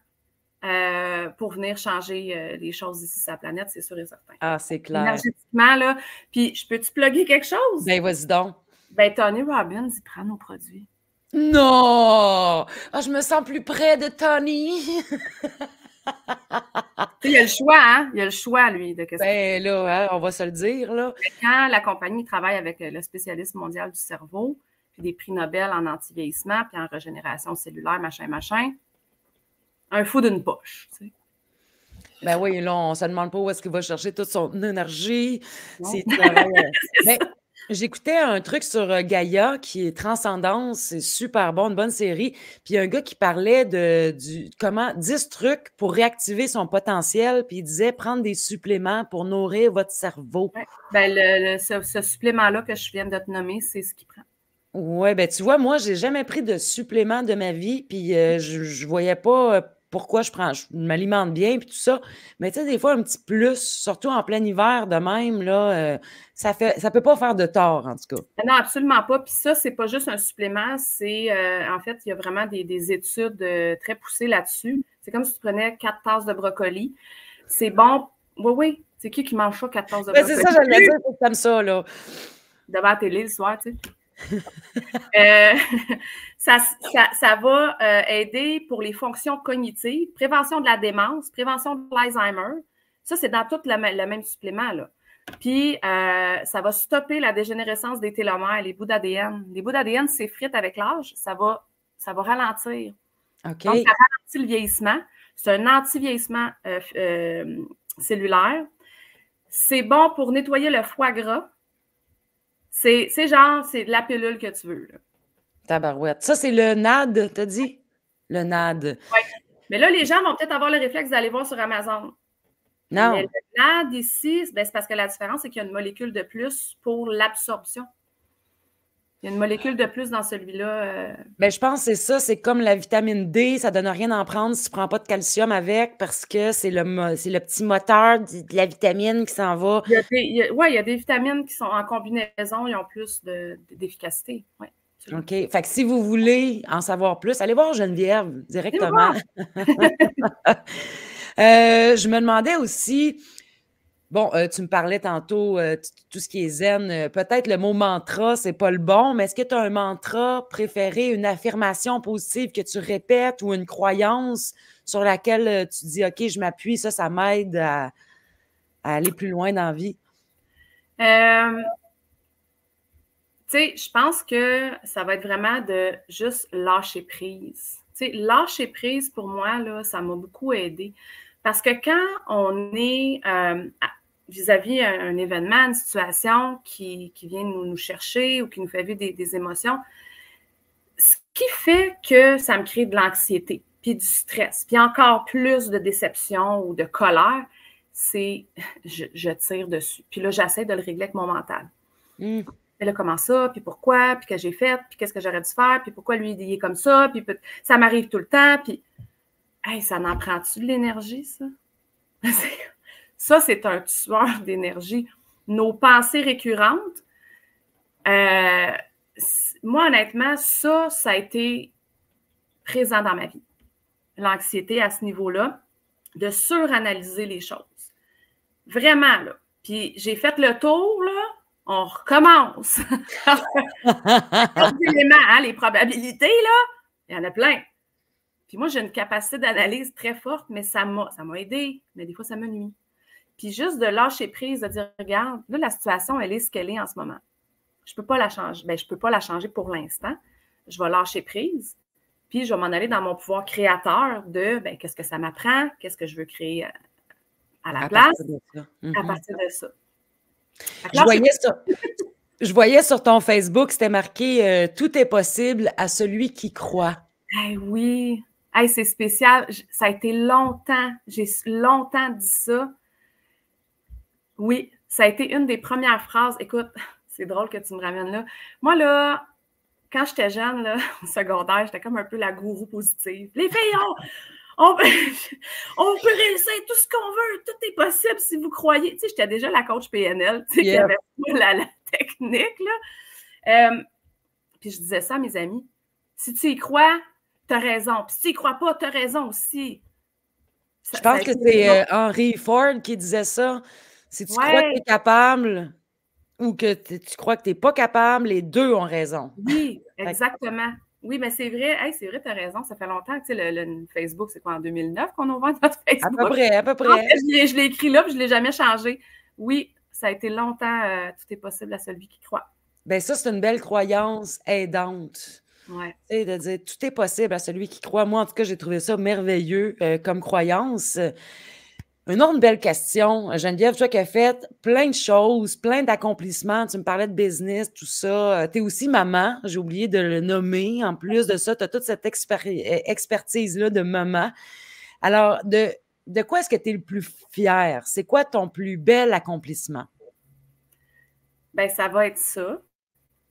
euh, pour venir changer euh, les choses ici sur la planète, c'est sûr et certain. Ah, c'est clair. Énergétiquement, là. Puis, je peux-tu plugger quelque chose? Ben, vas-y donc. Ben, Tony Robbins, il prend nos produits. Non! Ah, je me sens plus près de Tony. il y a le choix, hein? Il y a le choix, lui, de qu'est-ce Ben là, hein, on va se le dire, là. Quand la compagnie travaille avec euh, le spécialiste mondial du cerveau, puis des prix Nobel en anti-vieillissement, puis en régénération cellulaire, machin, machin, un fou d'une poche. Tu sais. Ben oui, là, on ne se demande pas où est-ce qu'il va chercher toute son énergie. C'est ben, J'écoutais un truc sur euh, Gaïa qui est Transcendance, c'est super bon, une bonne série. Puis il y a un gars qui parlait de du, comment 10 trucs pour réactiver son potentiel, puis il disait prendre des suppléments pour nourrir votre cerveau. Ben, le, ce, supplément-là que je viens de te nommer, c'est ce qu'il prend. Oui, ben tu vois, moi, j'ai jamais pris de supplément de ma vie, puis euh, je, je voyais pas euh, pourquoi je prends, je m'alimente bien, puis tout ça. Mais tu sais, des fois, un petit plus, surtout en plein hiver de même, là, euh, ça fait, ça peut pas faire de tort, en tout cas. Non, absolument pas. Puis ça, c'est pas juste un supplément, c'est, euh, en fait, il y a vraiment des, études euh, très poussées là-dessus. C'est comme si tu prenais quatre tasses de brocoli. C'est bon. Oui, oui. C'est qui qui mange pas quatre tasses de brocoli? c'est ça, j'allais dire, c'est comme ça, là. Devant la télé le soir, tu sais. Euh, ça, va euh, aider pour les fonctions cognitives, prévention de la démence, prévention de l'Alzheimer. Ça, c'est dans tout le, même supplément. Là. Puis, euh, ça va stopper la dégénérescence des télomères, les bouts d'ADN. Les bouts d'ADN s'effritent avec l'âge, ça va, ça va ralentir. Donc, ça ralentit le vieillissement. C'est un anti-vieillissement cellulaire. C'est bon pour nettoyer le foie gras. C'est genre, c'est la pilule que tu veux. Là. Tabarouette. Ça, c'est le NAD, t'as dit? Le NAD. Oui. Mais là, les gens vont peut-être avoir le réflexe d'aller voir sur Amazon. Non. Mais le NAD ici, ben, c'est parce que la différence, c'est qu'il y a une molécule de plus pour l'absorption. Il y a une molécule de plus dans celui-là. Euh... Ben, je pense que c'est ça. C'est comme la vitamine D. Ça ne donne rien d'en prendre si tu ne prends pas de calcium avec parce que c'est le, le petit moteur de, la vitamine qui s'en va. Oui, il y a des vitamines qui sont en combinaison. Ils ont plus d'efficacité. ouais, OK. Fait que si vous voulez en savoir plus, allez voir Geneviève directement. Euh, je me demandais aussi, Bon, euh, tu me parlais tantôt, euh, tout ce qui est zen. Euh, peut-être le mot mantra, c'est pas le bon, mais est-ce que tu as un mantra préféré, une affirmation positive que tu répètes ou une croyance sur laquelle tu dis, OK, je m'appuie, ça, ça m'aide à, aller plus loin dans la vie? tu sais, je pense que ça va être vraiment de juste lâcher prise. Tu sais, lâcher prise, pour moi, là, ça m'a beaucoup aidé. Parce que quand on est vis-à-vis un, événement, une situation qui, vient nous, chercher ou qui nous fait vivre des, émotions, ce qui fait que ça me crée de l'anxiété, puis du stress, puis encore plus de déception ou de colère, c'est je, tire dessus. Puis là, j'essaie de le régler avec mon mental. Mm. Mais là, comment ça? Puis pourquoi? Puis que j'ai fait? Puis qu'est-ce que j'aurais dû faire? Puis pourquoi lui, il est comme ça? Puis ça m'arrive tout le temps. Puis, hey, ça n'en prend-tu de l'énergie, ça? ça, c'est un tueur d'énergie. Nos pensées récurrentes, euh, moi, honnêtement, ça, ça a été présent dans ma vie. L'anxiété à ce niveau-là, de suranalyser les choses. Vraiment, là. Puis j'ai fait le tour, là, on recommence. hein, les probabilités, là, il y en a plein. Puis moi, j'ai une capacité d'analyse très forte, mais ça m'a, ça m'a aidé. Mais des fois, ça me nuit. Puis juste de lâcher prise, de dire, regarde, là, la situation, elle est ce qu'elle est en ce moment. Je ne peux pas la changer. Bien, je ne peux pas la changer pour l'instant. Je vais lâcher prise. Puis je vais m'en aller dans mon pouvoir créateur de ben, qu'est-ce que ça m'apprend, qu'est-ce que je veux créer euh, à la place à mm-hmm. partir de ça. Je voyais, sur, ton Facebook, c'était marqué euh, Tout est possible à celui qui croit. oui, c'est spécial. Ça a été longtemps, j'ai longtemps dit ça. Oui, ça a été une des premières phrases. Écoute, c'est drôle que tu me ramènes là. Moi, là, quand j'étais jeune, là, au secondaire, j'étais comme un peu la gourou positive. Les filles, on, peut réussir tout ce qu'on veut, tout est possible si vous croyez. Tu sais, j'étais déjà la coach PNL, tu sais, qui avait la, la, technique, là. Euh, puis je disais ça à mes amis. Si tu y crois, tu as raison. Puis si tu n'y crois pas, tu as raison aussi. je pense que c'est euh, Henry Ford qui disait ça. Si tu crois que tu es capable ou que tu crois que tu n'es pas capable, les deux ont raison. Oui, exactement. Oui, mais c'est vrai, c'est vrai, tu as raison. Ça fait longtemps que le, Facebook, c'est quoi, en 2009 qu'on a ouvert notre Facebook? À peu près, à peu près. je l'ai écrit là, puis je ne l'ai jamais changé. Oui, ça a été longtemps, euh, tout est possible à celui qui croit. Bien, ça, c'est une belle croyance aidante. Ouais. De dire tout est possible à celui qui croit. Moi, en tout cas, j'ai trouvé ça merveilleux euh, comme croyance. Une autre belle question, Geneviève, toi qui as fait plein de choses, plein d'accomplissements, tu me parlais de business, tout ça. Tu es aussi maman, j'ai oublié de le nommer. En plus de ça, tu as toute cette expertise-là de maman. Alors, de, de quoi est-ce que tu es le plus fier? C'est quoi ton plus bel accomplissement? Bien, ça va être ça.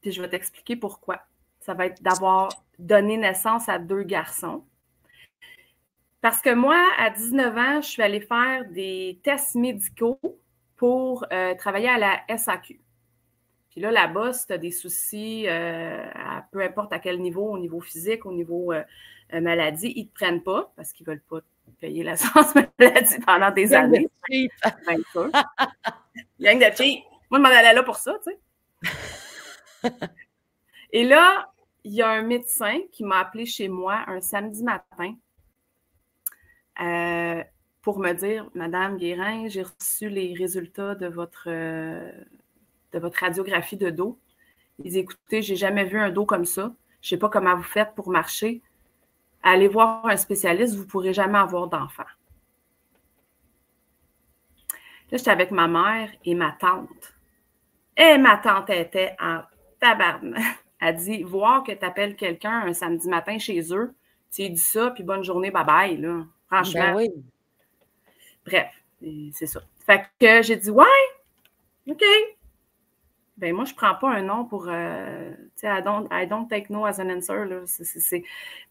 Puis je vais t'expliquer pourquoi. Ça va être d'avoir donné naissance à deux garçons. Parce que moi, à 19 ans, je suis allée faire des tests médicaux pour euh, travailler à la SAQ. Puis là, là-bas, si tu as des soucis, euh, à peu importe à quel niveau, au niveau physique, au niveau euh, maladie, ils ne te prennent pas parce qu'ils ne veulent pas payer l'assurance maladie pendant des années. De cheap. Moi, je m'en allais là pour ça, tu sais. Et là, il y a un médecin qui m'a appelé chez moi un samedi matin euh, pour me dire, Madame Guérin, j'ai reçu les résultats de votre, euh, de votre radiographie de dos. Ils écoutez, j'ai jamais vu un dos comme ça. Je ne sais pas comment vous faites pour marcher. Allez voir un spécialiste, vous ne pourrez jamais avoir d'enfant. Là, j'étais avec ma mère et ma tante. Et ma tante était en tabarnak. Elle dit Voir que tu appelles quelqu'un un samedi matin chez eux, tu dis ça, puis bonne journée, bye bye. Là. Franchement. Ben Bref, c'est ça. Fait que j'ai dit, ouais, OK. Ben moi, je ne prends pas un nom pour. Euh, tu sais, I don't, I don't take no as an answer. Là.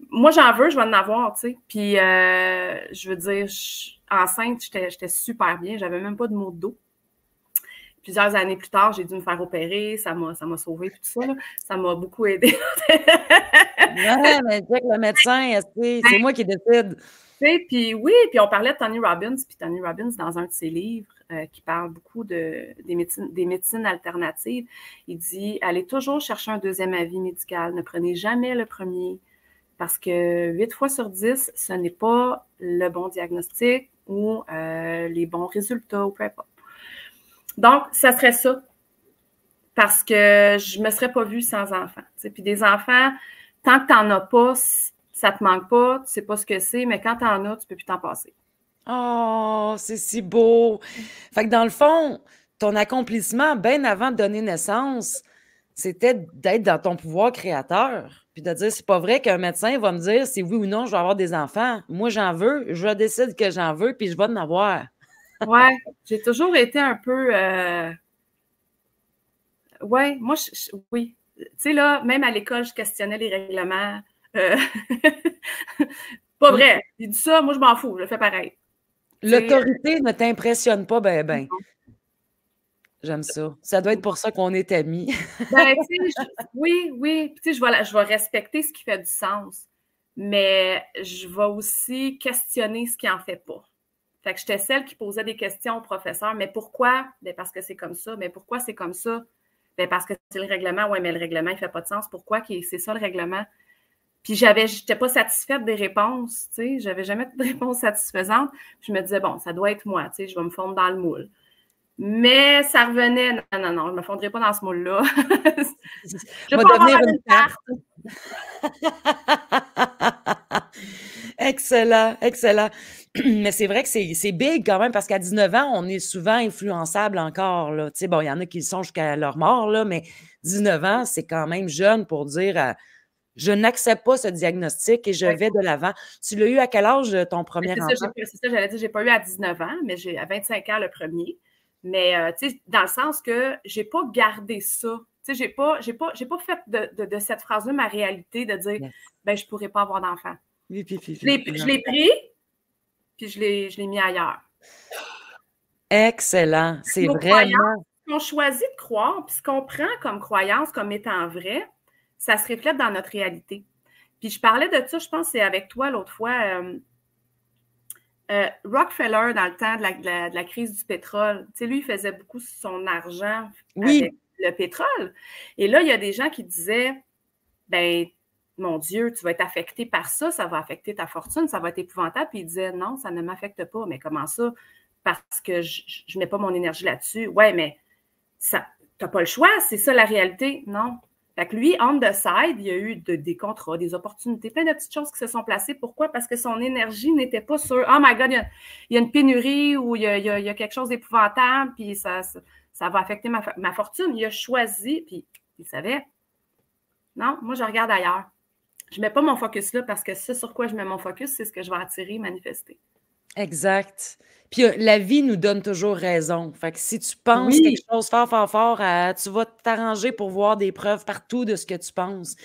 Moi, j'en veux, je vais en avoir, tu sais. Puis, euh, je veux dire, enceinte, j'étais super bien. J'avais même pas de mot de dos. Plusieurs années plus tard, j'ai dû me faire opérer. Ça m'a sauvé, tout ça. Là. Ça m'a beaucoup aidé. ouais, mais le médecin, c'est ben moi qui décide? Puis oui, puis on parlait de Tony Robbins, puis Tony Robbins, dans un de ses livres, euh, qui parle beaucoup de, des, médecines, des médecines alternatives, il dit Allez toujours chercher un deuxième avis médical, ne prenez jamais le premier, parce que 8 fois sur 10, ce n'est pas le bon diagnostic ou euh, les bons résultats ou peu importe. Donc, ça serait ça. Parce que je ne me serais pas vue sans enfants. Puis des enfants, tant que tu n'en as pas, ça te manque pas, tu sais pas ce que c'est, mais quand tu en as, tu peux plus t'en passer. Oh, c'est si beau. Fait que dans le fond, ton accomplissement, bien avant de donner naissance, c'était d'être dans ton pouvoir créateur. Puis de dire, c'est pas vrai qu'un médecin va me dire si oui ou non je vais avoir des enfants. Moi, j'en veux, je décide que j'en veux, puis je vais en avoir. ouais, j'ai toujours été un peu. Euh... Ouais, moi, oui. Tu sais, là, même à l'école, je questionnais les règlements. Euh, pas vrai. Il dit ça, moi, je m'en fous, je fais pareil. L'autorité ne t'impressionne pas, ben, ben. J'aime ça. Ça doit être pour ça qu'on est amis. ben, oui, oui. je vais, je vais respecter ce qui fait du sens, mais je vais aussi questionner ce qui en fait pas. Fait que j'étais celle qui posait des questions au professeur. Mais pourquoi? Ben, parce que c'est comme ça. Mais pourquoi c'est comme ça? Ben, parce que c'est le règlement. Oui, mais le règlement, il ne fait pas de sens. Pourquoi c'est ça le règlement? Puis j'avais, j'étais pas satisfaite des réponses, tu sais, j'avais jamais de réponse satisfaisante. Je me disais, bon, ça doit être moi, tu sais, je vais me fondre dans le moule. Mais ça revenait, non, non, non, je ne me fondrai pas dans ce moule-là. je vais devenir une carte. excellent, excellent. Mais c'est vrai que c'est big quand même parce qu'à 19 ans, on est souvent influençable encore. Là. Tu sais, bon, il y en a qui le sont jusqu'à leur mort, là, mais 19 ans, c'est quand même jeune pour dire je n'accepte pas ce diagnostic et je vais de l'avant. Tu l'as eu à quel âge ton premier enfant? C'est ça, j'allais dire, j'ai pas eu à 19 ans, mais j'ai à 25 ans le premier. Mais euh, tu sais, dans le sens que j'ai pas gardé ça. Tu sais, j'ai pas, j'ai pas, j'ai pas fait de, cette phrase-là ma réalité de dire ben je pourrais pas avoir d'enfant. Oui, je l'ai pris, puis je l'ai mis ailleurs. Excellent. C'est vraiment. On choisit de croire, puis ce qu'on prend comme croyance comme étant vrai, ça se reflète dans notre réalité. Puis je parlais de ça, je pense, c'est avec toi l'autre fois. Euh, euh, Rockefeller, dans le temps de la, crise du pétrole, tu sais, lui, il faisait beaucoup son argent avec le pétrole. Et là, il y a des gens qui disaient, ben, mon Dieu, tu vas être affecté par ça, ça va affecter ta fortune, ça va être épouvantable. Puis il disait, non, ça ne m'affecte pas. Mais comment ça? Parce que je ne mets pas mon énergie là-dessus. Ouais, mais ça, tu n'as pas le choix, c'est ça la réalité. Non, fait que lui, on the side, il y a eu des contrats, des opportunités, plein de petites choses qui se sont placées. Pourquoi? Parce que son énergie n'était pas sur Oh my God, il y a, une pénurie ou il y a, quelque chose d'épouvantable, puis ça, ça, va affecter ma, ma, fortune. Il a choisi, puis il savait. Non, moi, je regarde ailleurs. Je ne mets pas mon focus là parce que ce sur quoi je mets mon focus, c'est ce que je vais attirer, manifester. Exact. Puis euh, la vie nous donne toujours raison. Fait que si tu penses quelque chose fort, fort, fort, euh, tu vas t'arranger pour voir des preuves partout de ce que tu penses.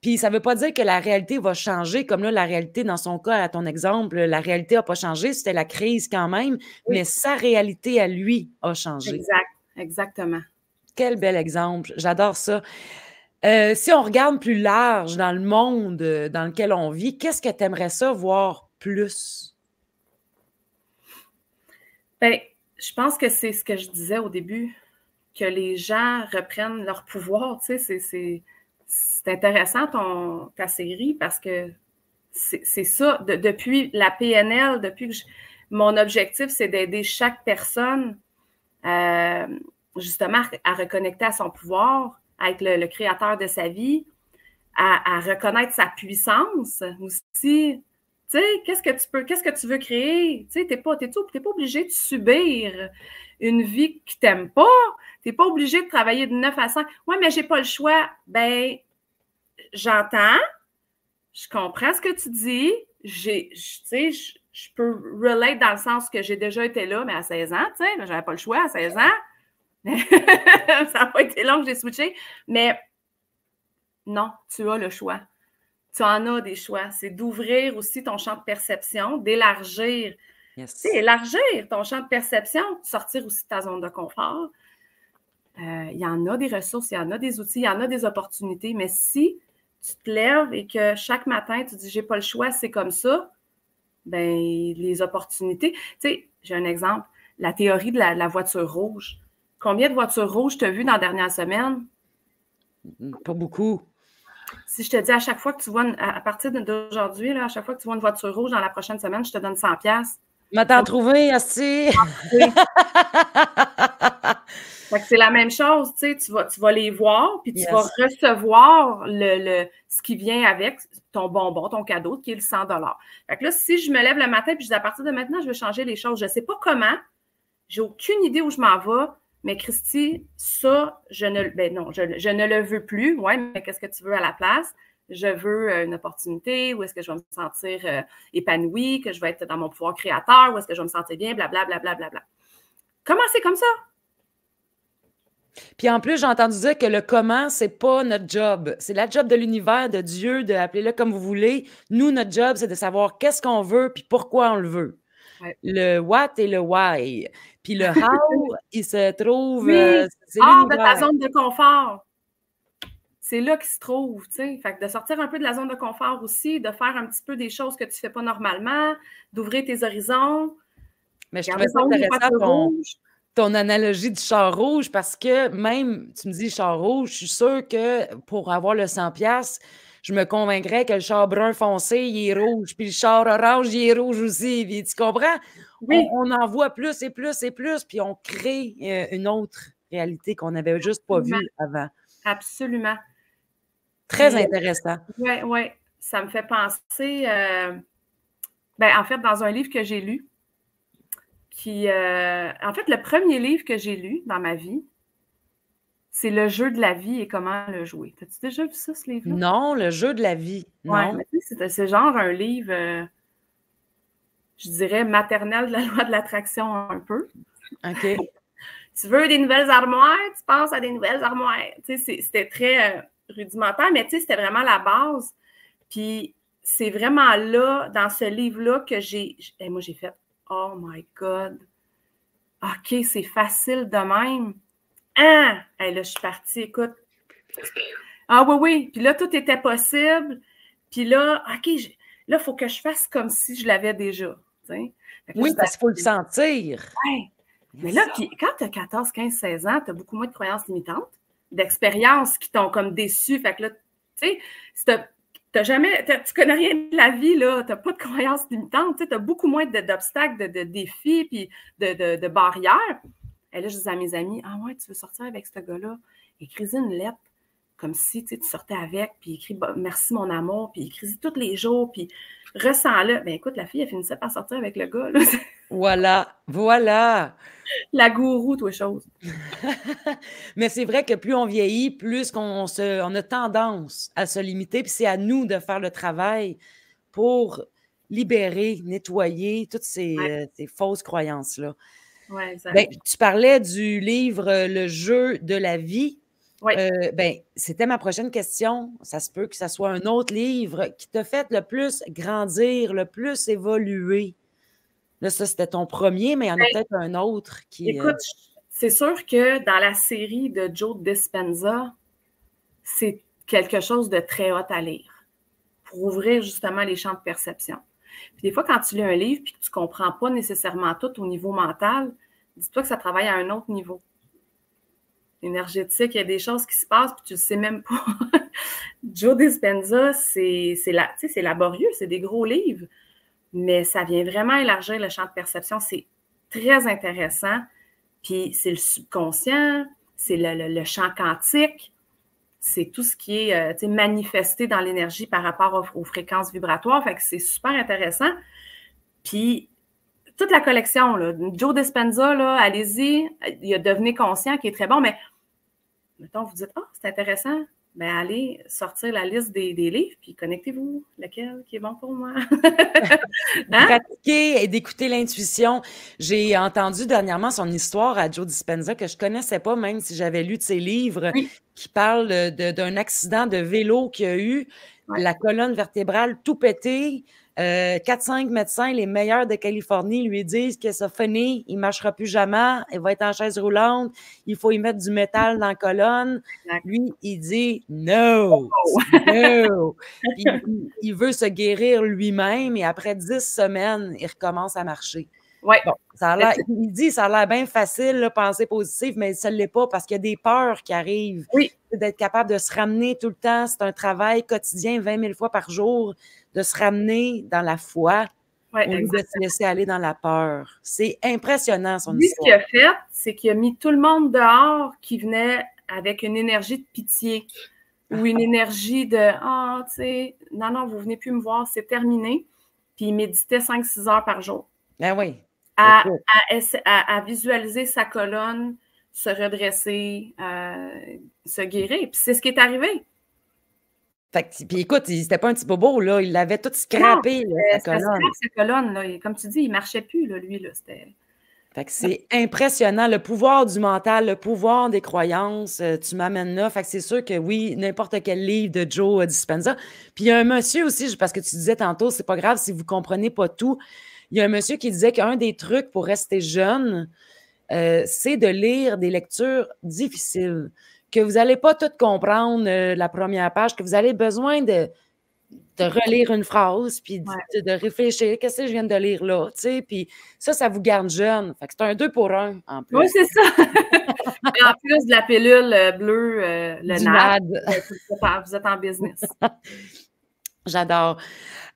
Puis ça ne veut pas dire que la réalité va changer, comme là, la réalité, dans son cas, à ton exemple, la réalité n'a pas changé, c'était la crise quand même, mais sa réalité à lui a changé. Exact, exactement. Quel bel exemple, j'adore ça. Euh, si on regarde plus large dans le monde dans lequel on vit, qu'est-ce que tu aimerais ça voir plus? Bien, je pense que c'est ce que je disais au début, que les gens reprennent leur pouvoir. Tu sais, c'est, intéressant ton, ta série parce que c'est, ça. depuis la PNL, depuis que mon objectif, c'est d'aider chaque personne euh, justement à reconnecter à son pouvoir, à être le, créateur de sa vie, à, reconnaître sa puissance aussi, tu sais, qu'est-ce que tu peux, qu'est-ce que tu veux créer? Tu sais, t'es pas, pas obligé de subir une vie qui t'aime pas. T'es pas obligé de travailler de 9 à 5. Ouais, mais j'ai pas le choix. Ben, j'entends, je comprends ce que tu dis. Tu sais, je, peux relate dans le sens que j'ai déjà été là, mais à 16 ans, tu sais, j'avais pas le choix à 16 ans. ça n'a pas été long que j'ai switché. Mais non, tu as le choix tu en as des choix. C'est d'ouvrir aussi ton champ de perception, d'élargir. élargir ton champ de perception, sortir aussi de ta zone de confort. Euh, il y en a des ressources, il y en a des outils, il y en a des opportunités, mais si tu te lèves et que chaque matin, tu dis j'ai pas le choix, c'est comme ça, ben les opportunités. Tu sais, j'ai un exemple, la théorie de la, voiture rouge. Combien de voitures rouges tu as vues dans la dernière semaine? Pas beaucoup. Si je te dis à chaque fois que tu vois, à partir d'aujourd'hui, à chaque fois que tu vois une voiture rouge dans la prochaine semaine, je te donne 100 pièces. M'attends trouvé, Asti. c'est la même chose, tu sais, tu vas, tu vas les voir, puis tu vas recevoir le, ce qui vient avec ton bonbon, ton cadeau, qui est le 100 Fait que là, si je me lève le matin, puis je dis à partir de maintenant, je vais changer les choses, je ne sais pas comment, j'ai aucune idée où je m'en vais, mais Christy, ça, je ne, ben le veux plus. Ouais, mais qu'est-ce que tu veux à la place? Je veux euh, une opportunité, où est-ce que je vais me sentir euh, épanouie, que je vais être dans mon pouvoir créateur, où est-ce que je vais me sentir bien, blablabla. Bla, bla, bla, Comment c'est comme ça? Puis en plus, j'ai entendu dire que le comment, c'est pas notre job. C'est la job de l'univers, de Dieu, de appelez-le comme vous voulez. Nous, notre job, c'est de savoir qu'est-ce qu'on veut puis pourquoi on le veut. Le what et le why. Puis le how, il se trouve. Oui, euh, hors de ta zone de confort. C'est là qu'il se trouve, tu sais. Fait que de sortir un peu de la zone de confort aussi, de faire un petit peu des choses que tu ne fais pas normalement, d'ouvrir tes horizons. Mais je trouvais ça intéressant ton analogie du char rouge parce que même, tu me dis char rouge, je suis sûre que pour avoir le 100$, je me convaincrais que le char brun foncé, il est rouge, puis le char orange, il est rouge aussi. tu comprends? Oui. On, en voit plus et plus et plus, puis on crée euh, une autre réalité qu'on n'avait juste pas vue avant. Absolument. Très intéressant. Oui, oui. Ça me fait penser, euh, ben, en fait, dans un livre que j'ai lu, qui, euh, en fait, le premier livre que j'ai lu dans ma vie, c'est Le jeu de la vie et comment le jouer. As-tu déjà vu ça, ce livre-là? Non, Le jeu de la vie. Non. c'est genre un livre, euh, je dirais, maternel de la loi de l'attraction un peu. OK. tu veux des nouvelles armoires, tu penses à des nouvelles armoires. C'était très euh, rudimentaire, mais c'était vraiment la base. Puis c'est vraiment là, dans ce livre-là, que j'ai. moi, j'ai fait Oh my God. OK, c'est facile de même. Ah! là, je suis partie, écoute. Ah oui, oui. Puis là, tout était possible. Puis là, OK, là, il faut que je fasse comme si je l'avais déjà. oui, parce qu'il faut le sentir. Ouais. Mais là, quand tu as 14, 15, 16 ans, tu as beaucoup moins de croyances limitantes, d'expériences qui t'ont comme déçu. Fait que là, tu sais, si T'as jamais, tu connais rien de la vie, là, tu n'as pas de croyances limitantes, tu as beaucoup moins d'obstacles, de, défis, puis de, barrières. Et là, je dis à mes amis, ah ouais, tu veux sortir avec ce gars-là? Écris une lettre, comme si tu sortais avec, puis écris bah, merci mon amour, puis écris tous les jours, puis ressens-le. Ben écoute, la fille, elle finissait par sortir avec le gars. Voilà, voilà. La gourou, toi, chose. Mais c'est vrai que plus on vieillit, plus on, se, on a tendance à se limiter, puis c'est à nous de faire le travail pour libérer, nettoyer toutes ces, euh, fausses croyances-là. Ouais, ben, tu parlais du livre Le jeu de la vie. Oui. Euh, ben, c'était ma prochaine question. Ça se peut que ce soit un autre livre qui t'a fait le plus grandir, le plus évoluer. Là, ça, c'était ton premier, mais il y en a ben, peut-être un autre qui. Euh, écoute, c'est sûr que dans la série de Joe Dispenza, c'est quelque chose de très haut à lire pour ouvrir justement les champs de perception. Puis des fois, quand tu lis un livre et que tu ne comprends pas nécessairement tout au niveau mental, dis-toi que ça travaille à un autre niveau. Énergétique, il y a des choses qui se passent puis tu ne le sais même pas. Joe Dispenza, c'est laborieux, c'est des gros livres mais ça vient vraiment élargir le champ de perception. C'est très intéressant. Puis c'est le subconscient, c'est le, champ quantique, c'est tout ce qui est euh, manifesté dans l'énergie par rapport aux, fréquences vibratoires. Fait que c'est super intéressant. Puis toute la collection, là, Joe Dispenza, allez-y, il a devenu conscient qui est très bon, mais mettons, vous dites, ah, c'est intéressant ben, allez sortir la liste des, livres, puis connectez-vous, lequel qui est bon pour moi? hein? Pratiquer et d'écouter l'intuition. J'ai entendu dernièrement son histoire à Joe Dispenza que je ne connaissais pas, même si j'avais lu de ses livres, qui parle d'un accident de vélo qu'il a eu, la colonne vertébrale tout pétée. Euh, 4-5 médecins, les meilleurs de Californie, lui disent que ça finit, il ne marchera plus jamais, il va être en chaise roulante, il faut y mettre du métal dans la colonne. Lui, il dit no, oh! no. il, veut se guérir lui-même et après 10 semaines, il recommence à marcher. Ouais. ça a il dit ça a l'air bien facile, là, penser positif, mais ça ne l'est pas parce qu'il y a des peurs qui arrivent. Oui. D'être capable de se ramener tout le temps, c'est un travail quotidien, 20 000 fois par jour, de se ramener dans la foi au lieu de se laisser aller dans la peur. C'est impressionnant, son histoire. ce qu'il a fait, c'est qu'il a mis tout le monde dehors qui venait avec une énergie de pitié ou une énergie de Ah, tu sais, non, non, vous venez plus me voir, c'est terminé. Puis il méditait 5-6 heures par jour. Ben oui à, visualiser sa colonne se redresser, euh, se guérir. Puis c'est ce qui est arrivé. Fait que, puis écoute, c'était pas un petit bobo, là. Il l'avait tout scrappé, sa colonne. sa colonne là. Comme tu dis, il marchait plus, là, lui, là. C'était c'est impressionnant, le pouvoir du mental, le pouvoir des croyances, euh, tu m'amènes là. Fait que c'est sûr que oui, n'importe quel livre de Joe Dispenza. Puis il y a un monsieur aussi, parce que tu disais tantôt, c'est pas grave si vous comprenez pas tout. Il y a un monsieur qui disait qu'un des trucs pour rester jeune, euh, c'est de lire des lectures difficiles, que vous n'allez pas tout comprendre euh, la première page, que vous avez besoin de, de relire une phrase, puis de, réfléchir, qu'est-ce que je viens de lire là, tu sais, puis ça, ça vous garde jeune. Fait que c'est un deux pour un, en plus. Oui, c'est ça. en plus de la pilule euh, bleue, euh, le NAD, vous êtes en business. J'adore.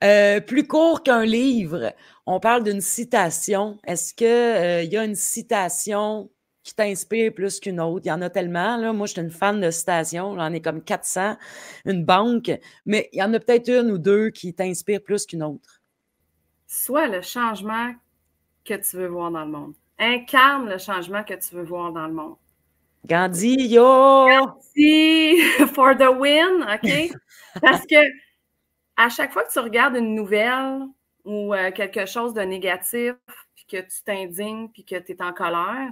Euh, plus court qu'un livre, on parle d'une citation. Est-ce qu'il y a une citation qui t'inspire plus qu'une autre? Il y en a tellement. Là. Moi, je suis une fan de citations. J'en ai comme 400, une banque. Mais il y en a peut-être une ou deux qui t'inspirent plus qu'une autre. Soit le changement que tu veux voir dans le monde. Incarne le changement que tu veux voir dans le monde. Gandhi, yo! Gandhi for the win, OK? Parce que à chaque fois que tu regardes une nouvelle ou euh, quelque chose de négatif, puis que tu t'indignes, puis que tu es en colère,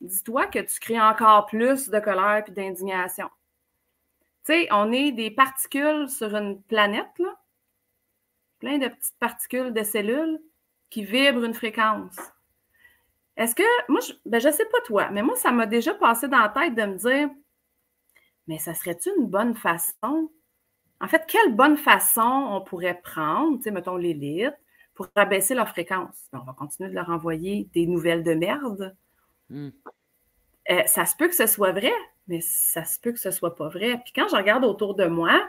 dis-toi que tu crées encore plus de colère et d'indignation. Tu sais, on est des particules sur une planète, là, plein de petites particules de cellules qui vibrent une fréquence. Est-ce que, moi, je ben, je sais pas toi, mais moi, ça m'a déjà passé dans la tête de me dire, mais ça serait-tu une bonne façon? En fait, quelle bonne façon on pourrait prendre, tu sais, mettons l'élite, pour abaisser leur fréquence? Ben, on va continuer de leur envoyer des nouvelles de merde Hmm. Euh, ça se peut que ce soit vrai, mais ça se peut que ce soit pas vrai. Puis quand je regarde autour de moi,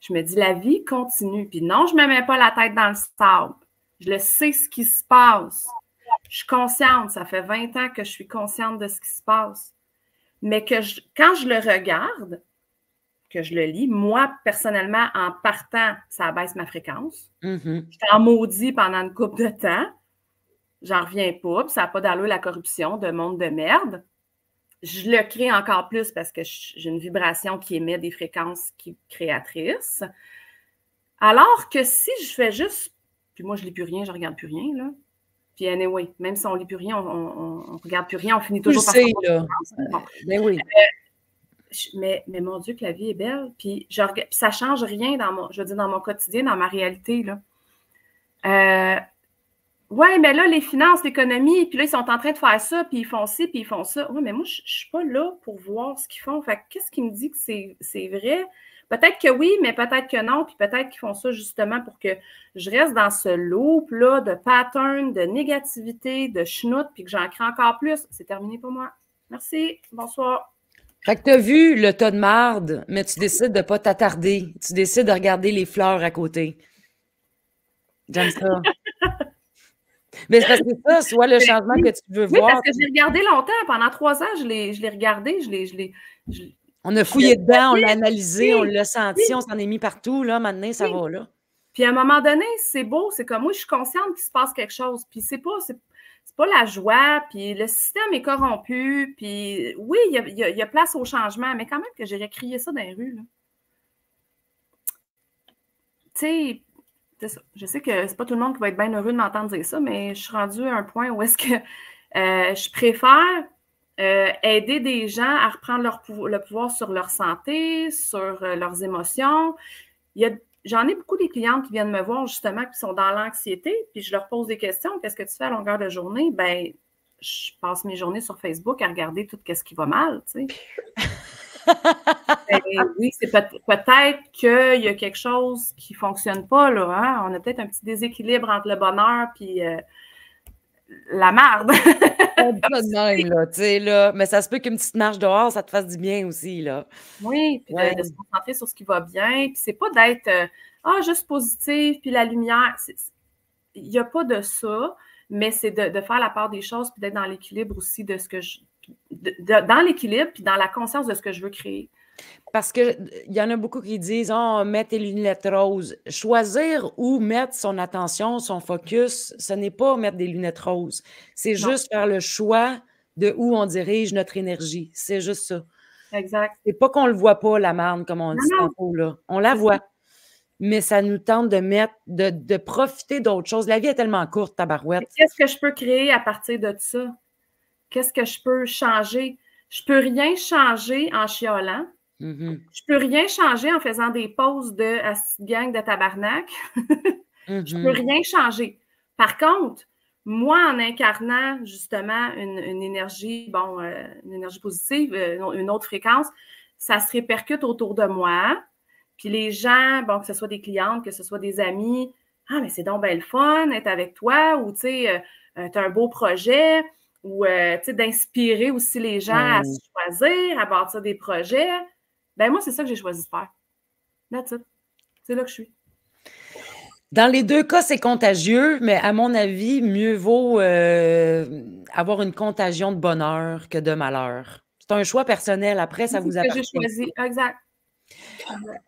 je me dis la vie continue. Puis non, je ne me mets pas la tête dans le sable. Je le sais ce qui se passe. Je suis consciente. Ça fait 20 ans que je suis consciente de ce qui se passe. Mais que quand je le regarde, que je le lis, moi, personnellement, en partant, ça abaisse ma fréquence. Mm-hmm. Je suis en maudit pendant une couple de temps. J'en reviens pas, puis ça n'a pas d'allure la corruption de monde de merde. Je le crée encore plus parce que j'ai une vibration qui émet des fréquences qui créatrices. Alors que si je fais juste, puis moi je ne lis plus rien, je ne regarde plus rien, là. Puis anyway, même si on ne lit plus rien, on ne regarde plus rien, on finit toujours par sais, là. Mais oui. Euh, mais, mais, mon Dieu, que la vie est belle. Puis, ça ne change rien dans mon, je veux dire, dans mon quotidien, dans ma réalité. Là. Euh, Ouais, mais là, les finances, l'économie, puis là, ils sont en train de faire ça, puis ils font ci, puis ils font ça. Oui, mais moi, je ne suis pas là pour voir ce qu'ils font. Fait qu'est-ce qui me dit que c'est vrai? Peut-être que oui, mais peut-être que non, puis peut-être qu'ils font ça justement pour que je reste dans ce loop-là de pattern, de négativité, de schnout, puis que j'en crée encore plus. C'est terminé pour moi. Merci. Bonsoir. Fait que tu as vu le tas de marde, mais tu décides de ne pas t'attarder. Tu décides de regarder les fleurs à côté. J'aime ça. Mais c'est parce que ça, soit le changement que tu veux voir. Oui, parce que j'ai regardé longtemps. Pendant trois ans, je l'ai regardé. Je l'ai. On a fouillé dedans, on l'a analysé, on l'a senti, on s'en est mis partout. Là, maintenant, ça va là. Puis à un moment donné, c'est beau. C'est comme moi, je suis consciente qu'il se passe quelque chose. Puis c'est pas. C'est pas la joie, puis le système est corrompu, puis oui, il y, a, y a, place au changement, mais quand même que j'irais crier ça dans les rues. Tu sais, je sais que c'est pas tout le monde qui va être bien heureux de m'entendre dire ça, mais je suis rendue à un point où est-ce que euh, je préfère euh, aider des gens à reprendre leur le pouvoir sur leur santé, sur euh, leurs émotions. J'en ai beaucoup des clientes qui viennent me voir justement qui sont dans l'anxiété, puis je leur pose des questions. Qu'est-ce que tu fais à longueur de journée? Ben, je passe mes journées sur Facebook à regarder tout ce qui va mal, tu sais. Ben oui, c'est peut-être qu'il y a quelque chose qui ne fonctionne pas. Là, hein. On a peut-être un petit déséquilibre entre le bonheur et euh, la merde. là, Mais ça se peut qu'une petite marche dehors, ça te fasse du bien aussi. Là. Oui, puis de, se concentrer sur ce qui va bien. Puis c'est pas d'être euh, ah, juste positif, puis la lumière. Il n'y a pas de ça, mais c'est de, de, faire la part des choses, puis d'être dans l'équilibre aussi de ce que je, dans l'équilibre puis dans la conscience de ce que je veux créer. Parce qu'il y en a beaucoup qui disent Oh, mets tes lunettes roses. Choisir où mettre son attention, son focus, ce n'est pas mettre des lunettes roses. C'est juste faire le choix de où on dirige notre énergie. C'est juste ça. Exact. C'est pas qu'on le voit pas, la marne, comme on dit tantôt, là. On la voit. Mais ça nous tente de mettre, de, de profiter d'autres choses. La vie est tellement courte, tabarouette. Qu'est-ce que je peux créer à partir de ça? Qu'est-ce que je peux changer? Je peux rien changer en chiolant. Mm-hmm. Je peux rien changer en faisant des pauses de gang de tabarnak. Je peux Mhm. rien changer. Par contre, moi, en incarnant justement une, une énergie, bon, euh, une énergie positive, euh, une autre fréquence, ça se répercute autour de moi. Puis les gens, bon, que ce soit des clientes, que ce soit des amis, ah, mais c'est donc bien le fun d'être avec toi, ou tu sais, tu as un beau projet, ou euh, tu sais, d'inspirer aussi les gens à se choisir, à bâtir des projets. Ben moi, c'est ça que j'ai choisi de faire. That's it. C'est là que je suis. Dans les deux cas, c'est contagieux, mais à mon avis, mieux vaut euh, avoir une contagion de bonheur que de malheur. C'est un choix personnel. Après, ça C'est vous ce que j'ai appartient. choisi. Exact.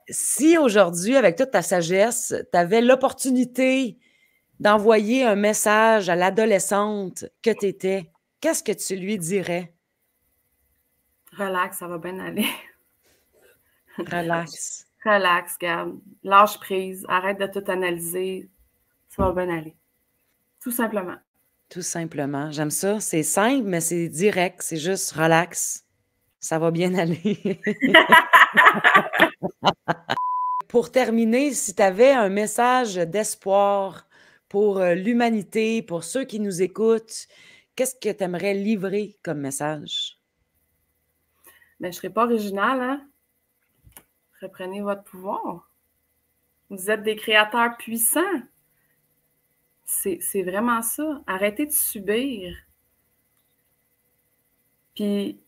Si aujourd'hui, avec toute ta sagesse, tu avais l'opportunité d'envoyer un message à l'adolescente que tu étais, qu'est-ce que tu lui dirais? Relax, ça va bien aller. Relax. Relax, Gab. Lâche prise. Arrête de tout analyser. Ça va bien aller. Tout simplement. Tout simplement. J'aime ça. C'est simple, mais c'est direct. C'est juste relax. Ça va bien aller. pour terminer, si tu avais un message d'espoir pour euh, l'humanité, pour ceux qui nous écoutent, qu'est-ce que tu aimerais livrer comme message? Mais je ne serai pas originale, hein? Reprenez votre pouvoir. Vous êtes des créateurs puissants. C'est vraiment ça. Arrêtez de subir. Puis,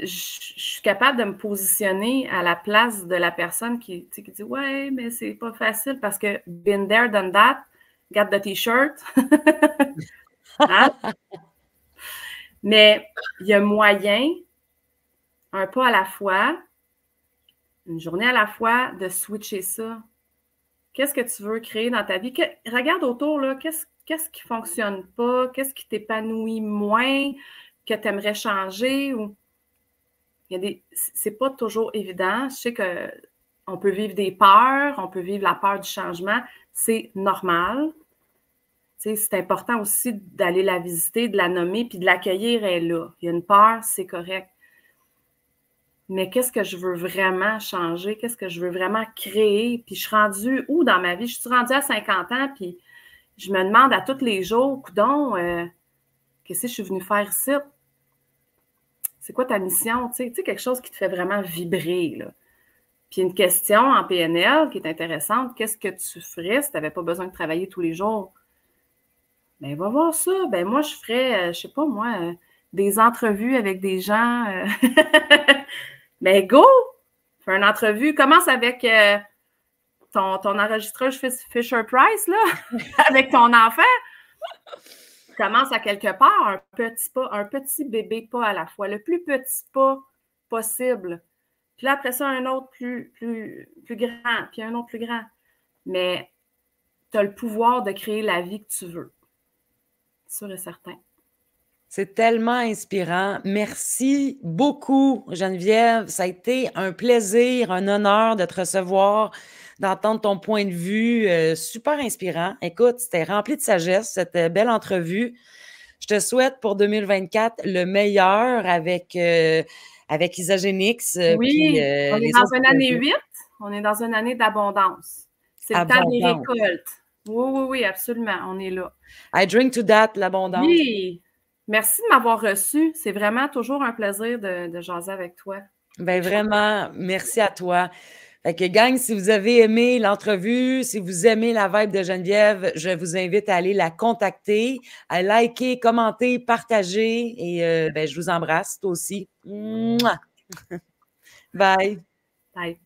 je suis capable de me positionner à la place de la personne qui, tu qui dit Ouais, mais c'est pas facile parce que been there, done that, got the t-shirt. Hein? Mais il y a moyen, un pas à la fois, une journée à la fois, de switcher ça. Qu'est-ce que tu veux créer dans ta vie? Regarde autour, là, qu'est-ce qui ne fonctionne pas? Qu'est-ce qui t'épanouit moins que tu aimerais changer? Ou... Il y a des... C'est pas toujours évident. Je sais que on peut vivre des peurs, on peut vivre la peur du changement. C'est normal. C'est important aussi d'aller la visiter, de la nommer, puis de l'accueillir, elle est là. Il y a une peur, c'est correct. Mais qu'est-ce que je veux vraiment changer? Qu'est-ce que je veux vraiment créer? Puis je suis rendue où dans ma vie? Je suis rendue à 50 ans, puis je me demande à tous les jours, coudon, euh, qu'est-ce que je suis venue faire ici? C'est quoi ta mission? Tu sais, tu sais, quelque chose qui te fait vraiment vibrer, là. Puis une question en PNL qui est intéressante, qu'est-ce que tu ferais si tu n'avais pas besoin de travailler tous les jours? Ben, va voir ça. Ben, moi, je ferais, euh, je sais pas, moi, euh, des entrevues avec des gens. ben, go! Fais une entrevue. Commence avec euh, ton, ton enregistreuse Fis- Fisher Price, là, avec ton enfant. Commence à quelque part, un petit pas, un petit bébé pas à la fois, le plus petit pas possible. Puis là, après ça, un autre plus, plus, plus grand, puis un autre plus grand. Mais tu as le pouvoir de créer la vie que tu veux. Sûr et certain. C'est tellement inspirant. Merci beaucoup, Geneviève. Ça a été un plaisir, un honneur de te recevoir, d'entendre ton point de vue. euh, super inspirant. Écoute, c'était rempli de sagesse, cette euh, belle entrevue. Je te souhaite pour 2024 le meilleur avec, euh, avec Isagénix. euh, Oui, puis, euh, on est dans une année projets. 8. On est dans une année d'abondance. C'est le temps des récoltes. Oui, oui, oui, absolument. On est là. I drink to that, l'abondance. Oui. Merci de m'avoir reçu. C'est vraiment toujours un plaisir de, de jaser avec toi. Ben vraiment, merci à toi. Fait que, gang, si vous avez aimé l'entrevue, si vous aimez la vibe de Geneviève, je vous invite à aller la contacter, à liker, commenter, partager et euh, ben, je vous embrasse, toi aussi. Mouah! Bye. Bye.